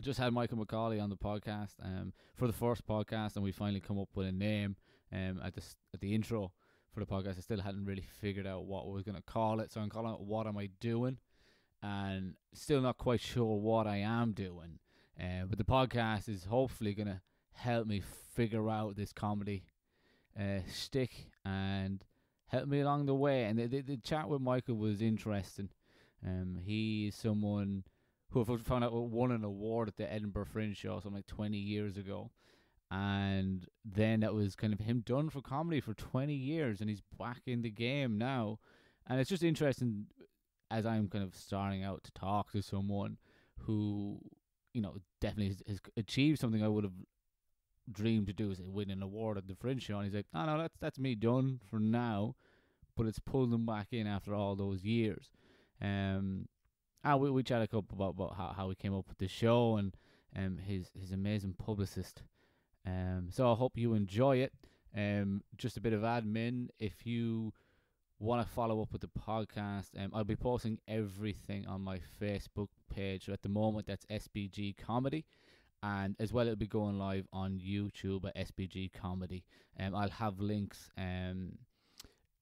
Just had Michael Macaulay on the podcast um, for the first podcast, and we finally come up with a name um, at the at the intro for the podcast. I still hadn't really figured out what we was going to call it, so I'm calling it "What Am I Doing," and still not quite sure what I am doing. Uh, but the podcast is hopefully going to help me figure out this comedy uh, stick and help me along the way. And the, the, the chat with Michael was interesting. Um, he is someone who I found out won an award at the Edinburgh Fringe show something like 20 years ago. And then that was kind of him done for comedy for 20 years, and he's back in the game now. And it's just interesting as I'm kind of starting out to talk to someone who, you know, definitely has, has achieved something I would have dreamed to do is win an award at the Fringe show. And he's like, no, no, that's that's me done for now, but it's pulled him back in after all those years. Um, and we we chat a couple about, about how, how he came up with the show and um his his amazing publicist. Um, so I hope you enjoy it. Um, just a bit of admin. If you want to follow up with the podcast, um, I'll be posting everything on my Facebook page. So at the moment, that's SBG Comedy, and as well, it'll be going live on YouTube at SBG Comedy. Um, I'll have links um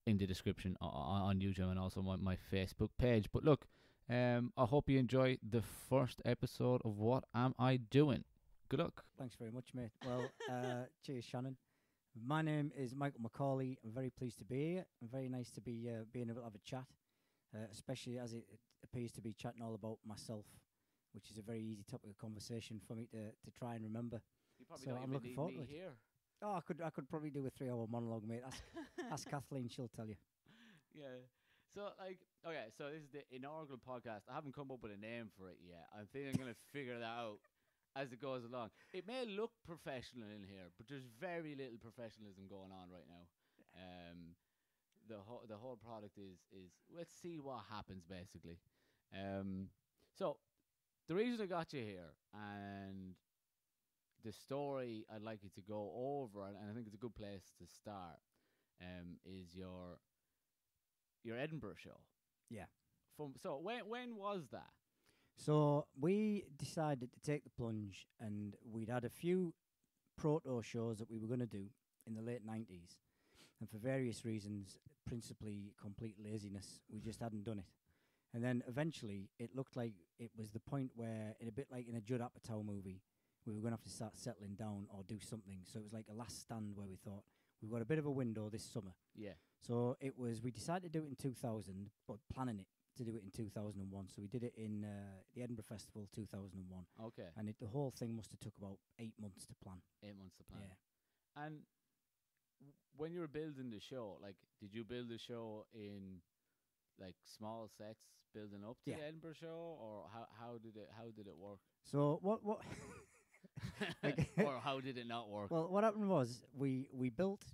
in the description o- o- on YouTube and also my, my Facebook page. But look, um, I hope you enjoy the first episode of What Am I Doing. Good luck. Thanks very much, mate. Well, uh, cheers, Shannon. My name is Michael Macaulay. I'm very pleased to be here. I'm very nice to be uh, being able to have a chat, uh, especially as it, it appears to be chatting all about myself, which is a very easy topic of conversation for me to, to try and remember. You probably So don't I'm even looking need forward to it. here. Oh, I could I could probably do a three hour monologue, mate. Ask, ask Kathleen, she'll tell you. Yeah. So like okay, so this is the inaugural podcast. I haven't come up with a name for it yet. I think I'm gonna figure that out as it goes along. It may look professional in here, but there's very little professionalism going on right now. Um the whole the whole product is is let's see what happens basically. Um so the reason I got you here and the story I'd like you to go over and, and I think it's a good place to start um is your your Edinburgh show. Yeah. From so when when was that? So we decided to take the plunge, and we'd had a few proto shows that we were going to do in the late 90s. And for various reasons, principally complete laziness, we just hadn't done it. And then eventually, it looked like it was the point where, in a bit like in a Judd Apatow movie, we were going to have to start settling down or do something. So it was like a last stand where we thought, we've got a bit of a window this summer. Yeah. So it was, we decided to do it in 2000, but planning it to do it in 2001. So we did it in uh, the Edinburgh Festival 2001. Okay. And it, the whole thing must have took about eight months to plan. Eight months to plan. Yeah. And when you were building the show, like, did you build the show in like small sets building up to Yeah. the Edinburgh show, or how how did it how did it work, So what, what, Like- or how did it not work? well, what happened was we, we built,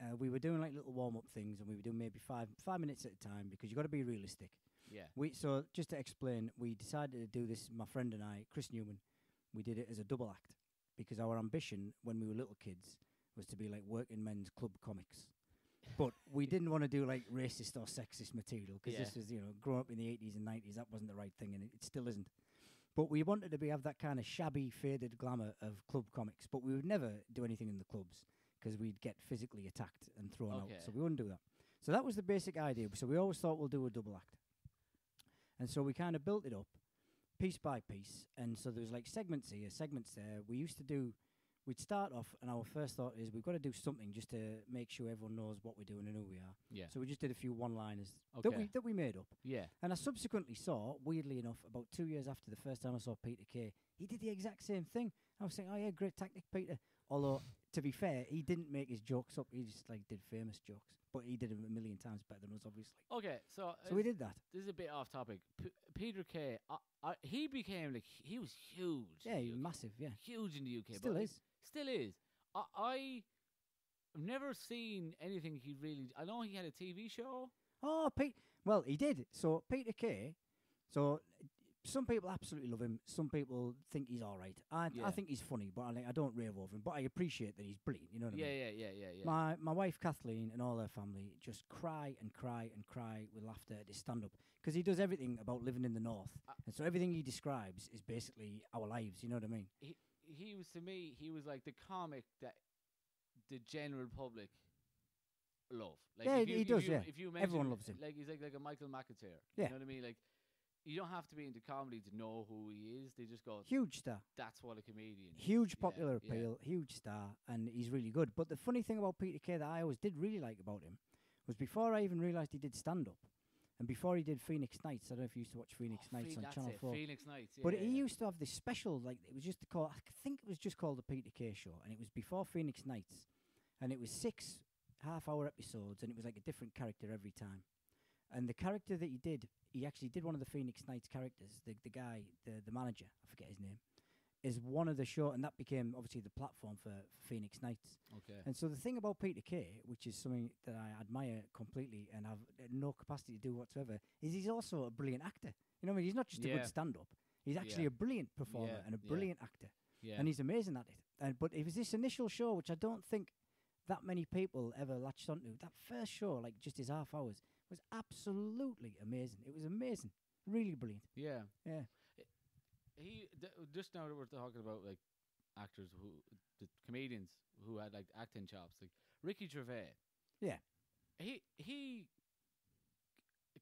uh, we were doing like little warm up things and we were doing maybe five, five minutes at a time because you got to be realistic. yeah. We so just to explain, we decided to do this. My friend and I, Chris Newman, we did it as a double act because our ambition when we were little kids was to be like working men's club comics. But we didn't want to do like racist or sexist material because Yeah. this was, you know, growing up in the 80s and 90s, that wasn't the right thing, and it, it still isn't. But we wanted to be have that kind of shabby, faded glamour of club comics. But we would never do anything in the clubs because we'd get physically attacked and thrown out. So we wouldn't do that. So that was the basic idea. So we always thought we'll do a double act. And so we kind of built it up piece by piece. And so there was like segments here, segments there. We used to do, we'd start off, and our first thought is we've got to do something just to make sure everyone knows what we're doing and who we are. Yeah. So we just did a few one liners that, we, that we made up. Yeah. And I subsequently saw, weirdly enough, about two years after the first time I saw Peter Kay, he did the exact same thing. I was saying, oh yeah, great tactic, Peter. Although, to be fair, he didn't make his jokes up. He just like did famous jokes, but he did them a million times better than us, obviously. Okay. So So uh, we did that. This is a bit off topic. P- Peter Kay, I, I, he became like he was huge. Yeah, he- UK. massive. Yeah, huge in the UK. still is. Still is. I, I've never seen anything he really. I know he had a TV show. Oh, Pete. Well, he did. So Peter Kay. So some people absolutely love him. Some people think he's all right. I Yeah. I think he's funny, but I, like, I don't rave over him. But I appreciate that he's brilliant. You know what Yeah, I mean? yeah, yeah, yeah, yeah. My my wife Kathleen and all her family just cry and cry and cry with laughter at his stand up because he does everything about living in the north, Uh, and so everything he describes is basically our lives. You know what I mean? he he was to me he was like the comic that the general public love. Like Yeah, if he does, you, yeah. If you mention Everyone loves him. Like he's like like a Michael McIntyre. Yeah. You know what I mean? Like you don't have to be into comedy to know who he is. They just go, Huge star. "That's what a comedian." huge Yeah, popular yeah. appeal, huge star, and he's really good. But the funny thing about Peter Kay that I always did really like about him was before I even realised he did stand up, and before he did Phoenix Nights. I don't know if you used to watch Phoenix Oh, Nights on Channel it, Four. Phoenix Nights. Yeah, But yeah, he yeah. used to have this special, like it was just called. I think it was just called the Peter Kay Show, and it was before Phoenix Nights, and it was six half-hour episodes, and it was like a different character every time. And the character that he did, he actually did one of the Phoenix Nights characters. The the guy, the the manager, I forget his name, is one of the show, and that became obviously the platform for, for Phoenix Nights. Okay. And so the thing about Peter Kay, which is something that I admire completely and have no capacity to do whatsoever, is he's also a brilliant actor. You know what I mean? He's not just a Yeah. good stand-up. He's actually Yeah. a brilliant performer Yeah, and a brilliant actor, Yeah. and he's amazing at it. And but it was this initial show, which I don't think that many people ever latched onto. That first show, like just his half hours, was absolutely amazing. It was amazing, really brilliant. yeah. Yeah. He th- just now that we're talking about like actors who the comedians who had like acting chops, like Ricky Gervais. Yeah. He he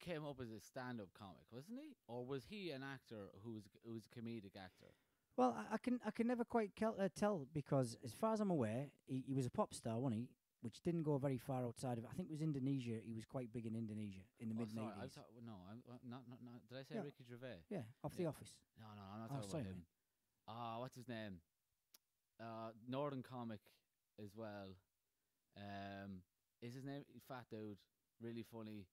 came up as a stand-up comic, wasn't he? Or was he an actor who was who was a comedic actor? Well, I, I can I can never quite kel- uh, tell because, as far as I'm aware, he, he was a pop star, wasn't he? Which didn't go very far outside of. I think it was Indonesia. He was quite big in Indonesia in the Oh, mid nineties. no, I'm uh, not, not not. Did I say Yeah. Ricky Gervais? Yeah, off the office. No, no, I'm not Oh, talking sorry, about him. Ah, what's his name? Uh, Northern comic as well. Um, is his name Fat Dude? Really funny.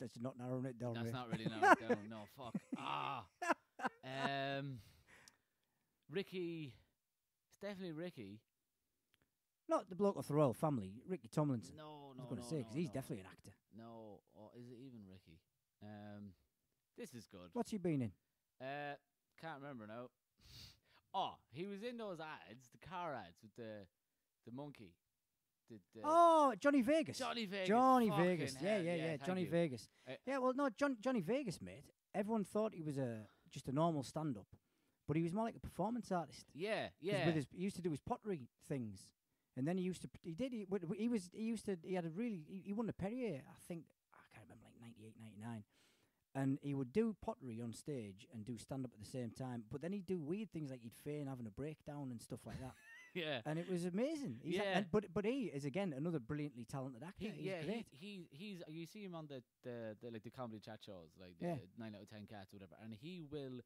That's not narrowing it down. That's Ray. not really narrowed down. No, fuck. Ah. Um, Ricky. It's definitely Ricky. Not the bloke off the royal family, Ricky Tomlinson. No, I no, was going to no, say no, because he's no. definitely an actor. No, or is it even Ricky? Um, this is good. What's he been in? Uh, can't remember now. oh, he was in those ads, the car ads with the the monkey. The, the oh, Johnny Vegas. Johnny Vegas. Johnny Vegas. Yeah, hell, yeah, yeah. Johnny you. Vegas. Uh, yeah, well, no, John, Johnny Vegas, mate. Everyone thought he was a just a normal stand-up, but he was more like a performance artist. Yeah, yeah. With his, he used to do his pottery things, and then he used to. He did. He, he was. He used to. He had a really. He, he won a Perrier. I think. I can't remember, like 98, 99. And he would do pottery on stage and do stand up at the same time. But then he'd do weird things like he'd feign having a breakdown and stuff like that. yeah. and it was amazing. He's a- Yeah. and, but but he is again another brilliantly talented actor. He, He's yeah, great. he, he he's you see him on the, the, the like the comedy chat shows like Yeah. the nine out of ten cats or whatever, and he will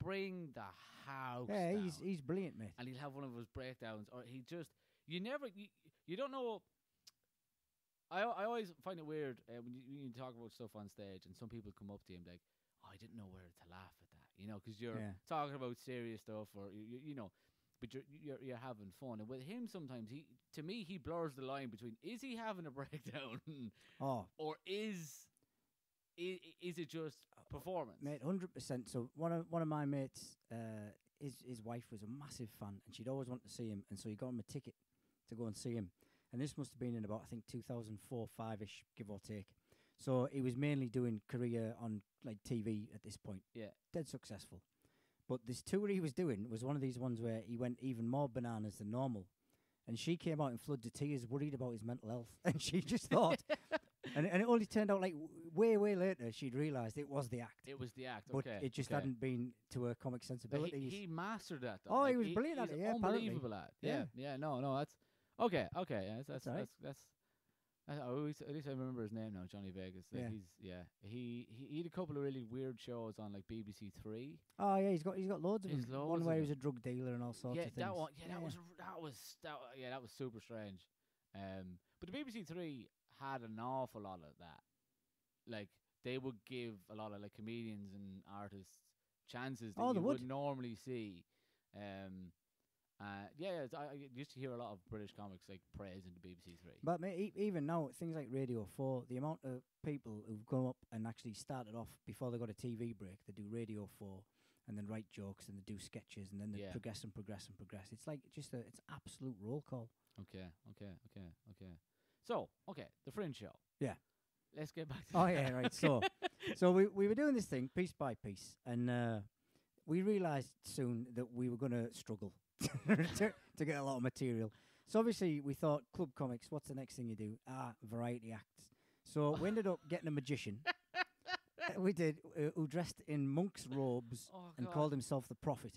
bring the house. yeah, he's down. he's brilliant, mate. and he'll have one of his breakdowns, or he just you never you, you don't know. I I always find it weird uh, when, you, when you talk about stuff on stage, and some people come up to you and be like, "Oh, I didn't know where to laugh at that," you know, 'cause you're Yeah. talking about serious stuff, or you, you, you know, but you're, you're you're having fun. And with him, sometimes he, to me, he blurs the line between is he having a breakdown Oh, or is is, is it just performance? mate, hundred percent. So one of one of my mates, uh, his his wife was a massive fan, and she'd always want to see him, and so he got him a ticket to go and see him. And this must have been in about I think 2004, five ish, give or take. So he was mainly doing career on like TV at this point. Yeah. dead successful. But this tour he was doing was one of these ones where he went even more bananas than normal. And she came out in floods of tears, worried about his mental health. And she just thought, and, and it only turned out like w- way, way later, she'd realised it was the act. it was the act, but okay, it just okay. hadn't been to her comic sensibilities. he, he mastered that. Though. Oh, he like, was brilliant at it, yeah, apparently. unbelievable at. it. Yeah, Yeah. yeah, No, no, that's okay. Okay, yeah, that's that's That's that's, that's I always, at least I remember his name now, Johnny Vegas. Like Yeah. He's yeah. He, he he had a couple of really weird shows on like BBC Three. oh yeah, he's got he's got loads of He's them. loads One of where he was a drug dealer and all sorts yeah, of things. that one. Yeah, that was that was that yeah that was super strange. Um, but the BBC Three had an awful lot of that. Like they would give a lot of like comedians and artists chances that Oh, you would. would normally see. Um, uh, yeah, I, I used to hear a lot of British comics like praising the BBC Three. But e- even now, things like Radio 4, the amount of people who've gone up and actually started off before they got a TV break, they do Radio 4 and then write jokes and they do sketches and then they Yeah. progress and progress and progress. It's like just a it's absolute roll call. Okay, okay, okay, okay. So, okay, the Fringe show. Yeah. Let's get back to Oh yeah, right. So so we we were doing this thing piece by piece, and uh, we realised soon that we were going to struggle to, to get a lot of material. So obviously we thought club comics. What's the next thing you do? Ah, variety acts. So we ended up getting a magician. We did uh, who dressed in monk's robes Oh, and called himself the prophet,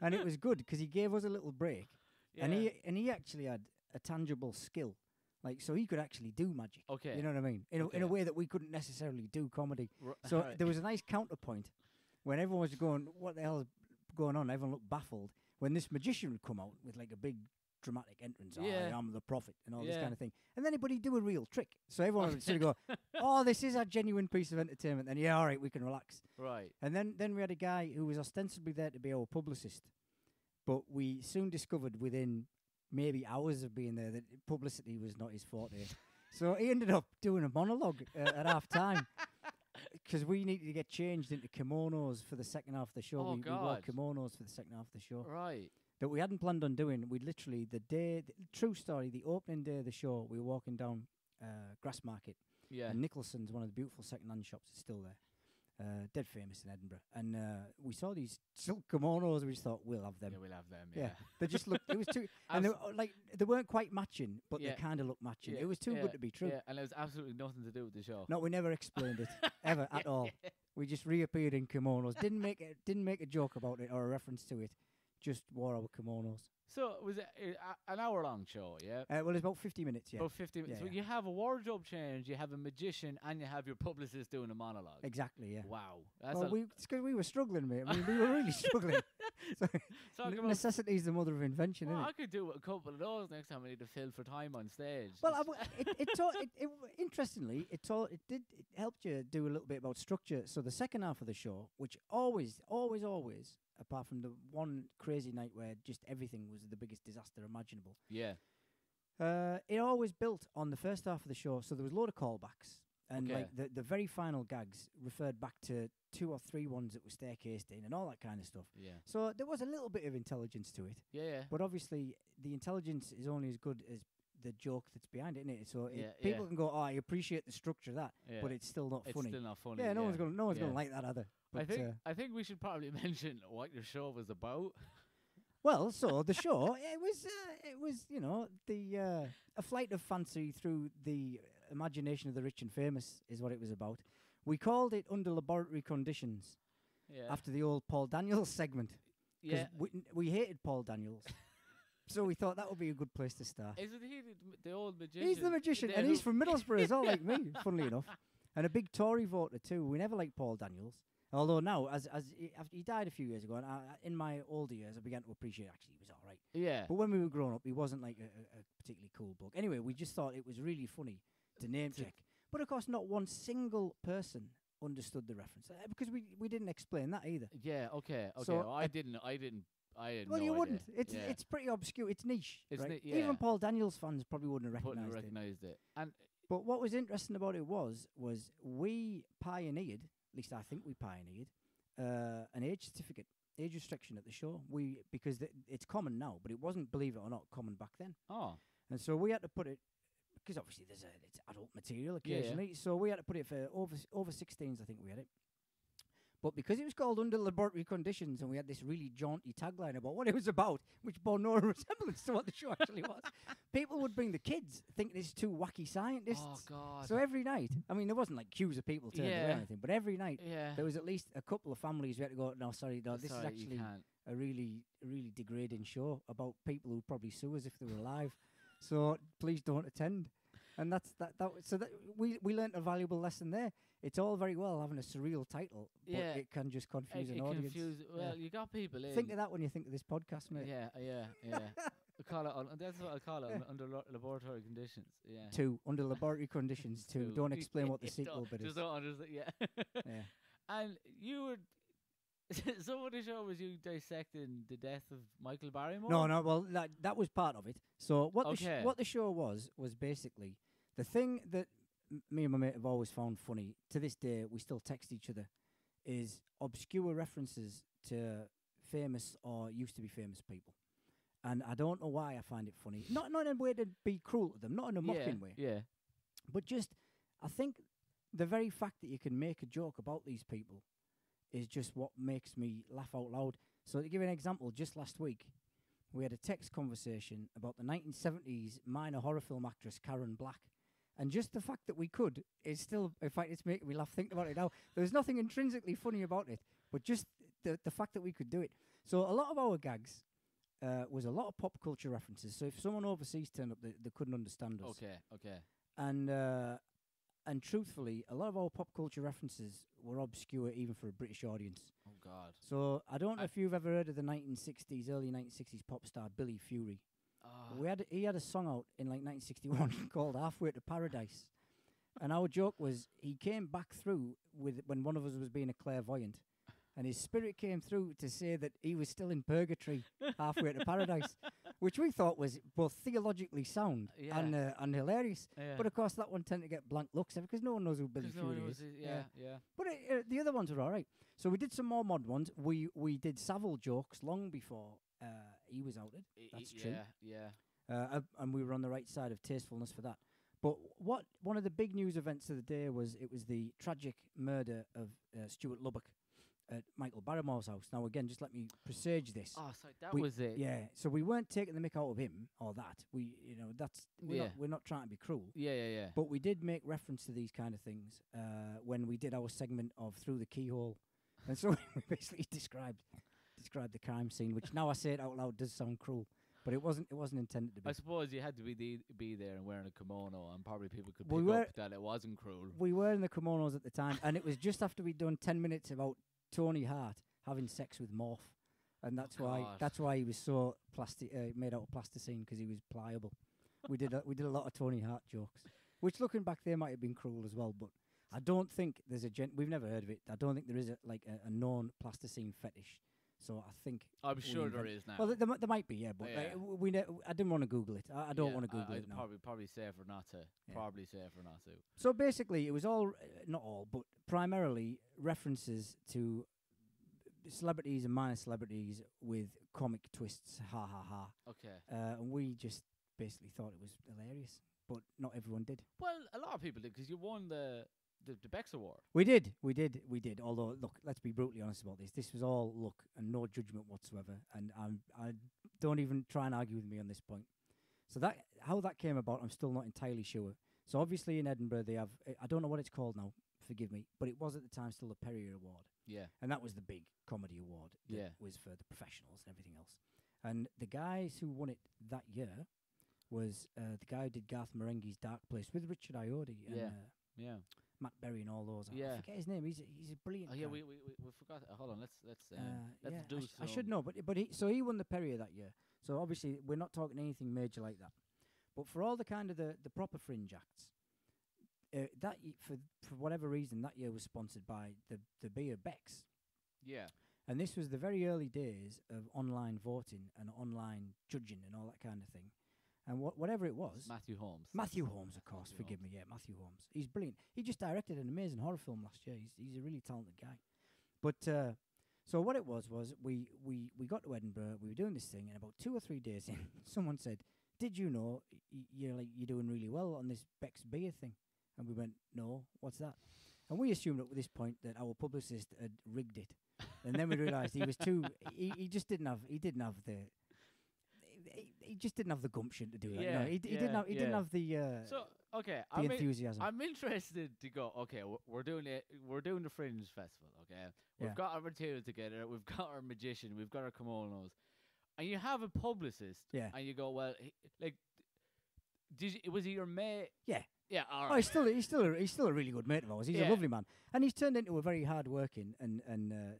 and it was good because he gave us a little break, yeah. and he and he actually had a tangible skill. Like so, he could actually do magic. Okay. You know what I mean? In a, in a way that we couldn't necessarily do comedy. Ru- So right. there was a nice counterpoint when everyone was going, "What the hell is going on?" Everyone looked baffled when this magician would come out with like a big dramatic entrance. Yeah. I am the prophet and all this kind of thing. And then he'd do a real trick. So everyone would sort of go, "Oh, this is a genuine piece of entertainment." And yeah, all right, we can relax. right. And then then we had a guy who was ostensibly there to be our publicist, but we soon discovered within maybe hours of being there that publicity was not his forte. so he ended up doing a monologue uh, at half time. Because we needed to get changed into kimonos for the second half of the show. Oh, we, we wore God. kimonos for the second half of the show Right. that we hadn't planned on doing. We literally the day, the true story, the opening day of the show, we were walking down uh, Grassmarket, Yeah. and Nicholson's one of the beautiful second-hand shops. It's still there, uh, dead famous in Edinburgh. And uh, we saw these silk kimonos. We just thought we'll have them. yeah, we'll have them. Yeah. Yeah. They just looked. It was too, and they, were, like they weren't quite matching, but Yeah. they kind of looked matching. It was too good to be true. Yeah, and it was absolutely nothing to do with the show. No, we never explained it ever at all. We just reappeared in kimonos. Didn't make it. Didn't make a joke about it or a reference to it. Just wore our kimonos. So was it uh, an hour long show? Yeah. Uh, well, it's about fifty minutes. Yeah, About 50 minutes. Yeah, so yeah. you have a wardrobe change, you have a magician, and you have your publicist doing a monologue. exactly. Yeah. Wow. That's well, we it's 'cause we were struggling, mate. I mean, we were really struggling. So, talk n- about necessity is the mother of invention, Well, isn't it? I could do a couple of those next time I need to fill for time on stage. Well, I w- it, it, taught, it, it w- interestingly, it taught, it did, it helped you do a little bit about structure. So the second half of the show, which always, always, always, apart from the one crazy night where just everything was the biggest disaster imaginable, yeah. uh, it always built on the first half of the show. So there was a load of callbacks. And Okay. like the, the very final gags referred back to two or three ones that were staircased in and all that kind of stuff. Yeah. So there was a little bit of intelligence to it. Yeah, yeah. But obviously, the intelligence is only as good as the joke that's behind it, innit? So it- Yeah, people yeah. can go, "Oh, I appreciate the structure of that," yeah. but it's still not it's funny. still not funny. yeah, no one's gonna, no one's yeah. gonna like that either. But, I think uh, I think we should probably mention what your show was about. well, so the show, it was, uh, it was, you know, the uh, a flight of fancy through the imagination of the rich and famous is what it was about. We called it under laboratory conditions Yeah. after the old Paul Daniels segment yeah. we, we hated Paul Daniels. So we thought that would be a good place to start. Isn't he the, the old magician? He's the magician, there and he's from Middlesbrough as well, like me, funnily enough. And a big Tory voter too. We never liked Paul Daniels. Although now, as as he, after he died a few years ago, and I, I- in my older years, I began to appreciate actually he was all right. Yeah. But when we were growing up, he wasn't like a, a, a particularly cool bloke. Anyway, we just thought it was really funny to name check. But of course, not one single person understood the reference uh, because we we didn't explain that either. Yeah. Okay. Okay. So, well, I uh, didn't. I didn't. I didn't. Well, no you idea. wouldn't. It's yeah. it's pretty obscure. It's niche. It's right? ni- yeah. Even Paul Daniels fans probably wouldn't have Wouldn't recognised it. recognized it. And But what was interesting about it was was we pioneered, at least I think we pioneered, uh, an age certificate, age restriction at the show. We because th- it's common now, but it wasn't, believe it or not, common back then. oh, And so we had to put it because obviously there's a it's adult material occasionally. So we had to put it for over s- over 16s. I think we had it. But because it was called under laboratory conditions, and we had this really jaunty tagline about what it was about, which bore no resemblance to what the show actually was, people would bring the kids thinking it's two wacky scientists. oh God. So every night, I mean, there wasn't like queues of people turning away or anything, but every night yeah. there was at least a couple of families who had to go. No, sorry, no, this Sorry, is actually a really, really degrading show about people who probably sue us if they were alive. so please don't attend. And that's that. That so that we we learnt a valuable lesson there. It's all very well having a surreal title, but Yeah. it can just confuse it an audience. confuse. Yeah. Well, you got people in. Think of that when you think of this podcast, mate. Yeah. Yeah. Yeah. I call it. Un- that's what I call it. un- under lo- laboratory conditions. Yeah. Two under laboratory conditions. Two. Two. Don't explain what the Yeah, sequel bit is. Just don't understand. Yeah. Yeah. And you were. Some of the show was you dissecting the death of Michael Barrymore. No, no. Well, that that was part of it. So what the sh- what the show was was basically the thing that me and my mate have always found funny. To this day, we still text each other. Is obscure references to famous or used to be famous people. And I don't know why I find it funny. Not not in a way to be cruel to them, not in a mocking way, Yeah. but just I think the very fact that you can make a joke about these people is just what makes me laugh out loud. So to give you an example, just last week we had a text conversation about the 1970s minor horror film actress Karen Black. And just the fact that we could is still, in fact, it's making me laugh thinking about it now. There's nothing intrinsically funny about it, but just the the fact that we could do it. So a lot of our gags uh, was a lot of pop culture references. So if someone overseas turned up, they, they couldn't understand us Okay. Okay. and uh, and truthfully, a lot of our pop culture references were obscure even for a British audience. Oh God. So I don't know I- if you've ever heard of the 1960s, early 1960s pop star Billy Fury. We had he had a song out in like 1961 called "Halfway to Paradise," and our joke was he came back through with when one of us was being a clairvoyant, and his spirit came through to say that he was still in purgatory halfway to paradise, which we thought was both theologically sound Yeah. and uh, and hilarious. yeah. But of course, that one tended to get blank looks because no one knows who Billy no Fury was is. it- yeah. Yeah. But uh, uh, the other ones were all right. So we did some more mod ones. We we did Savile jokes long before uh, he was outed, That's true. Yeah. Yeah. uh, and we were on the right side of tastefulness for that. But what one of the big news events of the day was it was the tragic murder of uh, Stuart Lubbock at Michael Barrymore's house. Now again, just let me presage this. Oh, sorry. That We- was it. Yeah, so we weren't taking the mick out of him or that. We, you know, that's we're, Yeah. not, we're not trying to be cruel. Yeah. Yeah. Yeah. But we did make reference to these kind of things uh, when we did our segment of Through the Keyhole. And so we basically described described the crime scene, which now I say it out loud does sound cruel. But it wasn't it wasn't intended to be. I suppose you had to be the, be there and wearing a kimono, and probably people could We were- up that it wasn't cruel. we were in the kimonos at the time, and it was just after we'd done ten minutes about Tony Hart having sex with Morph, and that's why God. that's why he was so plastic uh, made out of plasticine because he was pliable. we did a, we did a lot of Tony Hart jokes, which looking back they might have been cruel as well, but I don't think there's a gen. We've never heard of it. I don't think there is a like a, a known plasticine fetish. So I think I'm sure there is now. well, there, there might be, yeah, but Yeah. like, we ne- I didn't want to Google it. I, I don't Yeah, want to Google I, it now. Probably, probably safer not to. Yeah. Probably safer not to. So basically, it was all, uh, not all, but primarily references to celebrities and minor celebrities with comic twists. Ha ha ha. Okay. Uh, and we just basically thought it was hilarious, but not everyone did. Well, a lot of people did because you won the the, the Beck's Award. We did, we did, we did. Although, look, let's be brutally honest about this. This was all look and no judgment whatsoever. And I'm, I don't even try and argue with me on this point. So that how that came about, I'm still not entirely sure. So obviously in Edinburgh they have, I don't know what it's called now. Forgive me, but it was at the time still the Perrier Award. Yeah. and that was the big comedy award. Yeah. was for the professionals and everything else. And the guys who won it that year was uh, the guy who did Garth Marenghi's Dark Place with Richard Ayoade and Yeah. uh, Yeah. Matt Berry and all those. I- I Yeah. forget his name. He's a, he's a brilliant. Oh yeah. guy. We we we, forgot. Uh, hold on. Let's let's um, Uh, let's yeah, do I, sh- I should know, but but he so he won the Perrier that year. So obviously we're not talking anything major like that. But for all the kind of the, the proper fringe acts, uh, that y- for for whatever reason that year was sponsored by the the beer Beck's. Yeah. And this was the very early days of online voting and online judging and all that kind of thing. And wha- whatever it was, Matthew Holness. Matthew Holness, of course, Matthew forgive Holness. me, yeah, Matthew Holness. He's brilliant. He just directed an amazing horror film last year. He's he's a really talented guy. But uh, so what it was was we we we got to Edinburgh. We were doing this thing, and about two or three days in, someone said, "Did you know y- you're like you're doing really well on this Beck's beer thing?" And we went, "No, what's that?" And we assumed at this point that our publicist had rigged it, and then we realised he was too. He, he just didn't have. He didn't have the. He, he just didn't have the gumption to do that. Yeah, no, he, d- he didn't have. He didn't have the. Uh, So okay, the I'm in- I'm interested to go. Okay, we're doing it. We're doing the Fringe Festival. Okay, we've Yeah. got our material together. We've got our magician. We've got our kimonos, and you have a publicist. Yeah. And you go, well, he, like, did you, was he your mate? Yeah. Yeah. All Oh, he's still he's still a, he's still a really good mate of ours. He's Yeah. a lovely man, and he's turned into a very hard working and and uh, and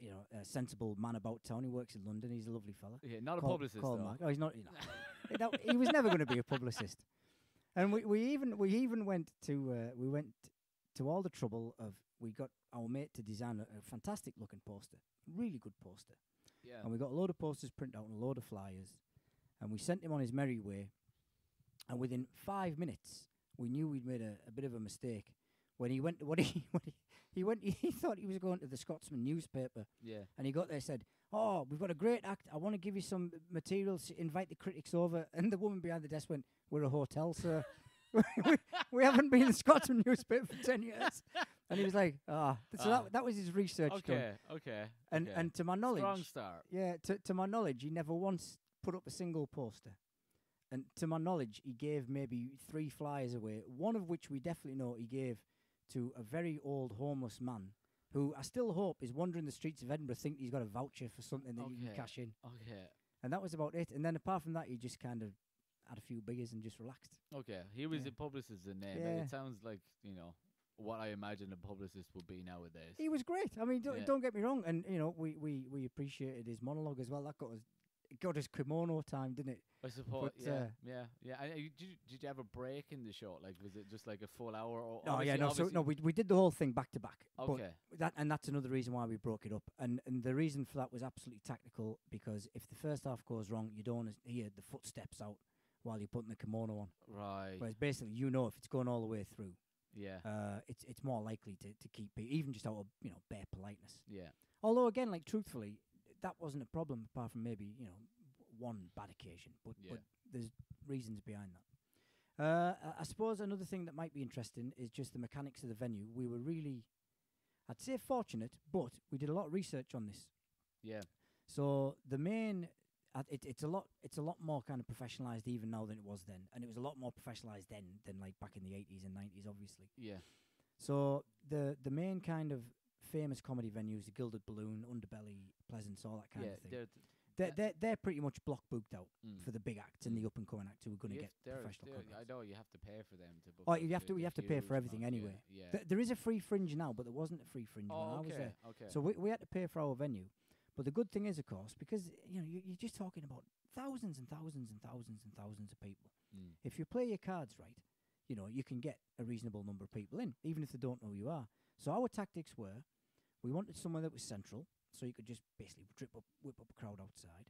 you know a sensible man about town. He works in London. He's a lovely fella. yeah, not a publicist call though. Mark. Oh, he's not. You know, he was never going to be a publicist. And we, we even we even went to uh, we went to all the trouble of we got our mate to design a, a fantastic looking poster, really good poster, Yeah. and we got a load of posters printed out and a load of flyers, and we sent him on his merry way. And within five minutes, we knew we'd made a, a bit of a mistake when he went. What he, what he He went. He thought he was going to the Scotsman newspaper, Yeah. and he got there. Said, "Oh, we've got a great act. I want to give you some materials. To invite the critics over." And the woman behind the desk went, "We're a hotel, sir. we, we haven't been in the Scotsman newspaper for ten years." And he was like, "Ah." so Ah. that that was his research done. Okay. Okay. And okay. and to my knowledge, strong start. yeah, to to my knowledge, he never once put up a single poster. And to my knowledge, he gave maybe three flyers away. One of which we definitely know he gave to a very old homeless man who I still hope is wandering the streets of Edinburgh thinking he's got a voucher for something that you can Okay. cash in. Okay. And that was about it. And then apart from that, he just kind of had a few beers and just relaxed. Okay. He was Yeah. a publicist in name. Yeah. It sounds like you know what I imagine a publicist would be nowadays. He was great. I mean, don't, Yeah. don't get me wrong. And you know, we, we, we appreciated his monologue as well. That got us got us kimono time, didn't it? I suppose. But, yeah. uh, yeah. Yeah. And, uh, did, you, did you have a break in the show? Like, was it just like a full hour? Or Oh yeah, no. So no, we we did the whole thing back to back. But Okay. that and that's another reason why we broke it up. And and the reason for that was absolutely tactical because if the first half goes wrong, you don't hear the footsteps out while you're putting the kimono on. Right. Whereas basically, you know, if it's going all the way through, Yeah. uh, it's it's more likely to to keep even just out of you know bare politeness. Yeah. Although again, like truthfully, that wasn't a problem apart from maybe you know one bad occasion. But Yeah. but there's reasons behind that. Uh, I- suppose another thing that might be interesting is just the mechanics of the venue. We were really, I'd say, fortunate, but we did a lot of research on this. Yeah. So the main, uh, it, it's a lot, it's a lot more kind of professionalized even now than it was then, and it was a lot more professionalized then than like back in the 80s and 90s, obviously. Yeah. So the the main kind of famous comedy venues, the Gilded Balloon, Underbelly, Pleasance, all that kind yeah. of thing. They're, They're, they're they're pretty much block booked out mm. for the big acts and the up and coming acts who are going to get professional I know you have to pay for them to book. Oh, you have to- you have to pay for everything amount, anyway. Yeah. yeah. Th- there is a free fringe now, but there wasn't a free fringe when oh, I was okay. there. Okay. So we we had to pay for our venue. But the good thing is, of course, because you know you, you're just talking about thousands and thousands and thousands and thousands of people. Mm. If you play your cards right, you know you can get a reasonable number of people in, even if they don't know who you are. So our tactics were, we wanted somewhere that was central, so you could just basically drip up, whip up a crowd outside.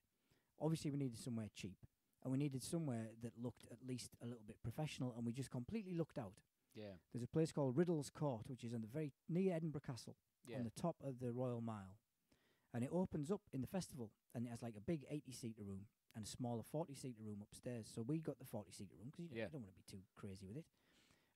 Obviously, we needed somewhere cheap, and we needed somewhere that looked at least a little bit professional. And we just completely looked out. Yeah. There's a place called Riddle's Court, which is on the very near Edinburgh Castle Yeah. on the top of the Royal Mile. And it opens up in the festival and it has like a big 80 seater room and a smaller 40 seater room upstairs. So we got the 40 seater room because you, don't- Yeah. you don't want to be too crazy with it.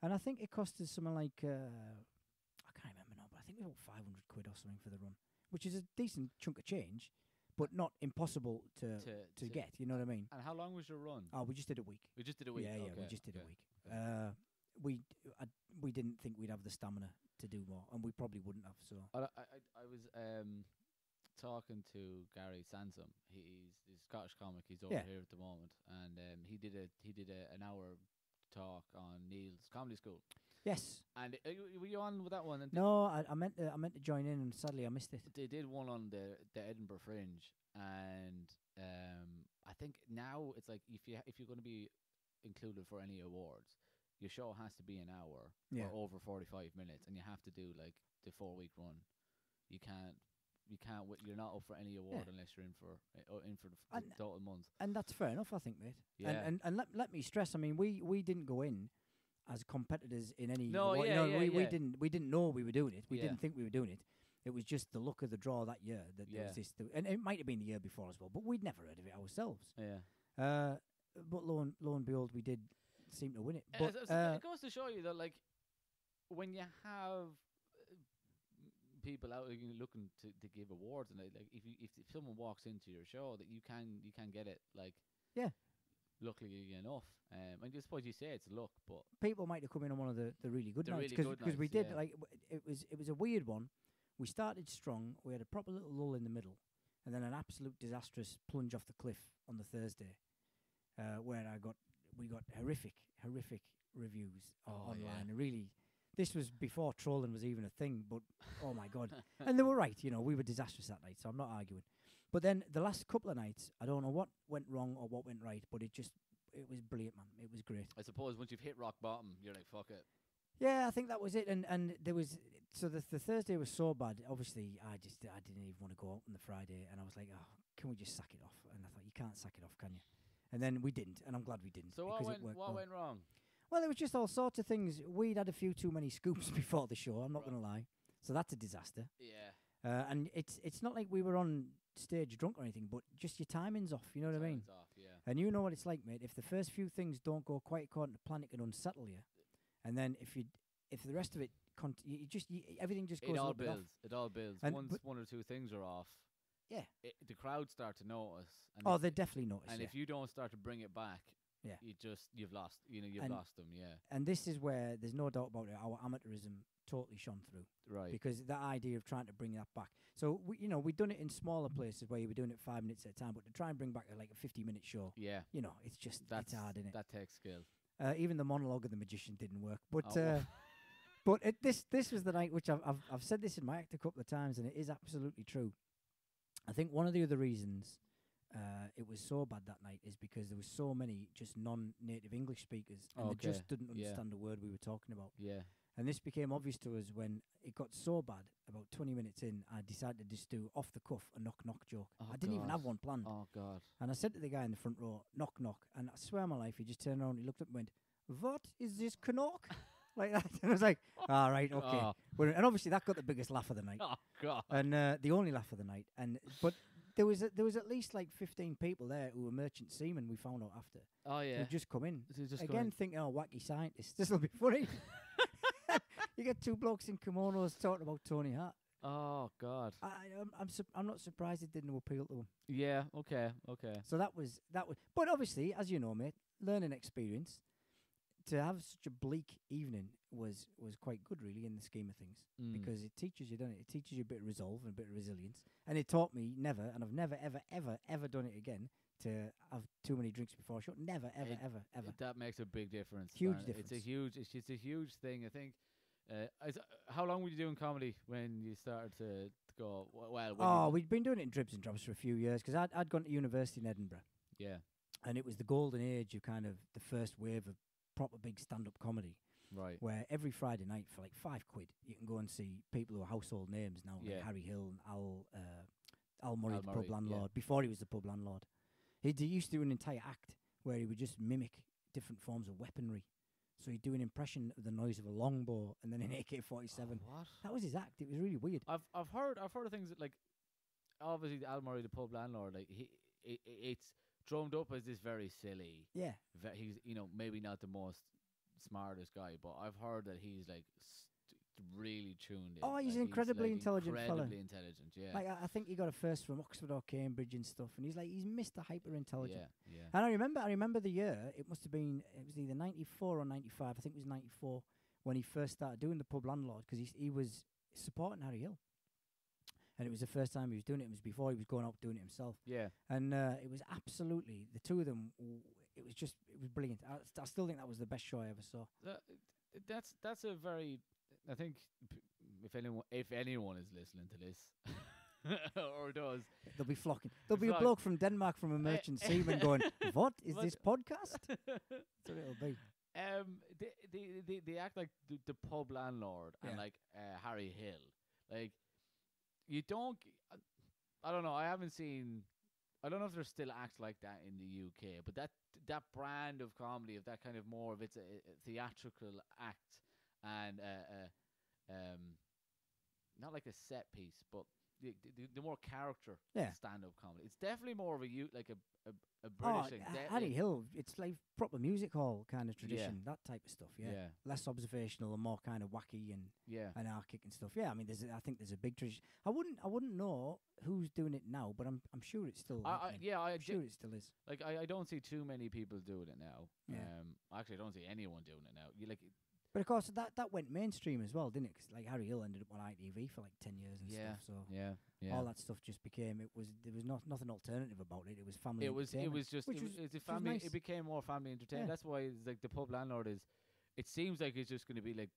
And I think it cost us something like, uh, I can't remember now, but I think it was about 500 quid or something for the run, which is a decent chunk of change, but not impossible to, to, to, to get. You know what I mean? And how long was your run? Oh, we just did a week. we just did a week. Yeah, yeah, we just did okay. a week. Uh, we I, we didn't think we'd have the stamina to do more, and we probably wouldn't have. So I, I, I- I was um talking to Gary Sansom. He's he's a Scottish comic. He's over Yeah. here at the moment, and um, he did a he did a, an hour talk on Neil's comedy school. Yes, And uh, you- were you on with that one? And no, I, I meant to, I meant to join in, and sadly I missed it. they did one on the the Edinburgh Fringe, and um, I think now it's like if you if you're going to be included for any awards, your show has to be an hour Yeah. or over forty five minutes, and you have to do like the four week run. You can't. You can't. W- you're not up for any award unless you're in for uh, in for the, f- And- the total month. And that's fair enough, I think, mate. Yeah. And and, and let, let me stress, I mean, we, we didn't go in as competitors in any. No, award- you yeah, know, yeah, we, we didn't we didn't know we were doing it. We Yeah. didn't think we were doing it. It was just the luck of the draw that year that there Yeah. was this, th- and it might have been the year before as well, but we'd never heard of it ourselves. Yeah. Uh, but lo and lo and behold, we did seem to win it. Uh, But uh, it goes to show you that, like, when you have uh, people out looking looking to, to give awards, and like, like if you if, if someone walks into your show, that you can you can get it, like, Yeah. Luckily enough. Um, and I suppose you say it's luck, but people might have come in on one of the, the really good The nights really because good we did yeah. like it was it was a weird one. We started strong. We had a proper little lull in the middle, and then an absolute disastrous plunge off the cliff on the Thursday, uh, where I got we got horrific horrific reviews Oh, online. And really, this was before trolling was even a thing. But oh my god, and they were right. You know, we were disastrous that night, so I'm not arguing. But then the last couple of nights, I don't know what went wrong or what went right, but it just it was brilliant, man. It was great. I suppose once you've hit rock bottom, you're like, fuck it. Yeah, I think that was it. And and there was so the the Thursday was so bad. Obviously, I just I didn't even want to go out on the Friday, and I was like, oh, can we just sack it off? And I thought you can't sack it off, can you? And then we didn't, and I'm glad we didn't So what because went what well. went wrong? Well, it was just all sorts of things. We'd had a few too many scoops before the show. I'm not Right. going to lie. So that's a disaster. Yeah. Uh, and it's it's not like we were on stage drunk or anything, but just your timing's off. You know what I mean? Off, yeah. And you know what it's like, mate. If the first few things don't go quite according to plan, it can unsettle you. And then if you if the rest of it, cont- you, you just you, everything just goes It a all little bit off. builds. It all builds. And Once but- one or two things are off, Yeah. it, the crowd start to notice. And Oh, if, they definitely notice. and yeah. if you don't start to bring it back, Yeah. you just you've lost. You know, you've And- lost them. Yeah. and this is where there's no doubt about it. Our amateurism totally shone through Right. because that idea of trying to bring that back. So we, you know, we've done it in smaller places where you were doing it five minutes at a time, but to try and bring back a, like a 50 minute show, yeah. you know, it's just That's it's hard, isn't it? that takes skill. Uh, even the monologue of the magician didn't work. But Oh, uh, but it, this this was the night which I've, I've I've said this in my act a couple of times, and it is absolutely true. I think one of the other reasons uh, it was so bad that night is because there was so many just non-native English speakers, and they just didn't yeah. understand a word we were talking about. Yeah. And this became obvious to us when it got so bad. About 20 minutes in, I decided to just do off the cuff a knock knock joke. Oh, I didn't even have one planned. Oh God. And I said to the guy in the front row, knock knock. And I swear on my life, he just turned around, he looked up and went, What is this knock? like that. And I was like, All right, okay. Oh, and obviously that got the biggest laugh of the night. oh God. And uh, the only laugh of the night. And but there was a, there was at least like 15 people there who were merchant seamen, we found out after. Oh yeah. Who'd just come in. So just Again, going- thinking, oh, wacky scientists. This will be funny. you get two blokes in kimonos talking about Tony Hart. Oh God. I, I'm I'm, sup- I'm not surprised it didn't appeal to them. Yeah. Okay. Okay. So that was that was. But obviously, as you know, mate, learning experience. To have such a bleak evening was was quite good, really, in the scheme of things, Mm. because it teaches you, don't it? It teaches you a bit of resolve and a bit of resilience, and it taught me never, and I've never, ever, ever, ever done it again to have too many drinks before a show. Never, ever, It- ever, ever. That makes a big difference. Huge man. It's a huge. It's, it's a huge thing. I think. Uh, is, how long were you doing comedy when you started to, to go? Well, Oh, we'd been doing it in dribs and drops for a few years because I'd, I'd gone to university in Edinburgh yeah. and it was the golden age of kind of the first wave of proper big stand up comedy Right. where every Friday night for like five quid you can go and see people who are household names now, Yeah. like Harry Hill and Al, uh, Al Murray, Al the Murray, pub yeah. landlord, before he was the pub landlord. He used to do an entire act where he would just mimic different forms of weaponry. So he'd do an impression of the noise of a longbow and then an AK 47. Oh, what? That was his act. It was really weird. I've I've heard I've heard of things that like obviously Al Murray, the pub landlord, like he i i it's drummed up as this very silly. Yeah. Ve- he's you know maybe not the most smartest guy, but I've heard that he's like st- really tuned in. Oh, he's like, incredibly like intelligent fella. Incredibly intelligent. Yeah. Like I, I think he got a first from Oxford or Cambridge and stuff, and he's like he's Mr. Hyper Intelligent. Yeah. Yeah. And I remember, I remember the year. It must have been it was either ninety four or ninety five. I think it was ninety four when he first started doing the pub landlord because he he was supporting Harry Hill, and it was the first time he was doing it. It was before he was going up doing it himself, Yeah. and uh, it was absolutely the two of them. w- It was just it was brilliant. I, I still think that was the best show I ever saw. That, that's that's a very. I think p- if anyone if anyone is listening to this or does, They'll be flocking. There'll be a bloke from Denmark from a merchant seaman going, "What is this podcast?" That's what it'll be. um, they, they they they act like the, the pub landlord and like uh, Harry Hill. Like you don't. I don't know. I haven't seen. I don't know if there's still acts like that in the UK, but that that brand of comedy, of that kind of more of it's a, a theatrical act and uh, uh, um, not like a set piece, but the, the, the more character Yeah. stand-up comedy. It's definitely more of a u- like a a, a Oh, British thing. De- Harry Hill. It's like proper music hall kind of tradition, that type of stuff. Yeah. yeah, less observational and more kind of wacky and yeah. anarchic and stuff. Yeah, I mean, there's a, I think there's a big tradition. I wouldn't I wouldn't know who's doing it now, but I'm I'm sure it's still. I, I, happening. yeah, I I'm sure it still is. like I, I don't see too many people doing it now. Yeah. Um, actually, I don't see anyone doing it now. You like, But of course, that that went mainstream as well, didn't it? 'Cause like Harry Hill ended up on ITV for like ten years and Yeah, stuff. So yeah, yeah. all that stuff just became it was there was not nothing alternative about it. It was family. it was, it was just, it was, was- it's a family. nice. It became more family entertainment. Yeah. That's why it's like the pub landlord is. It seems like it's just going to be like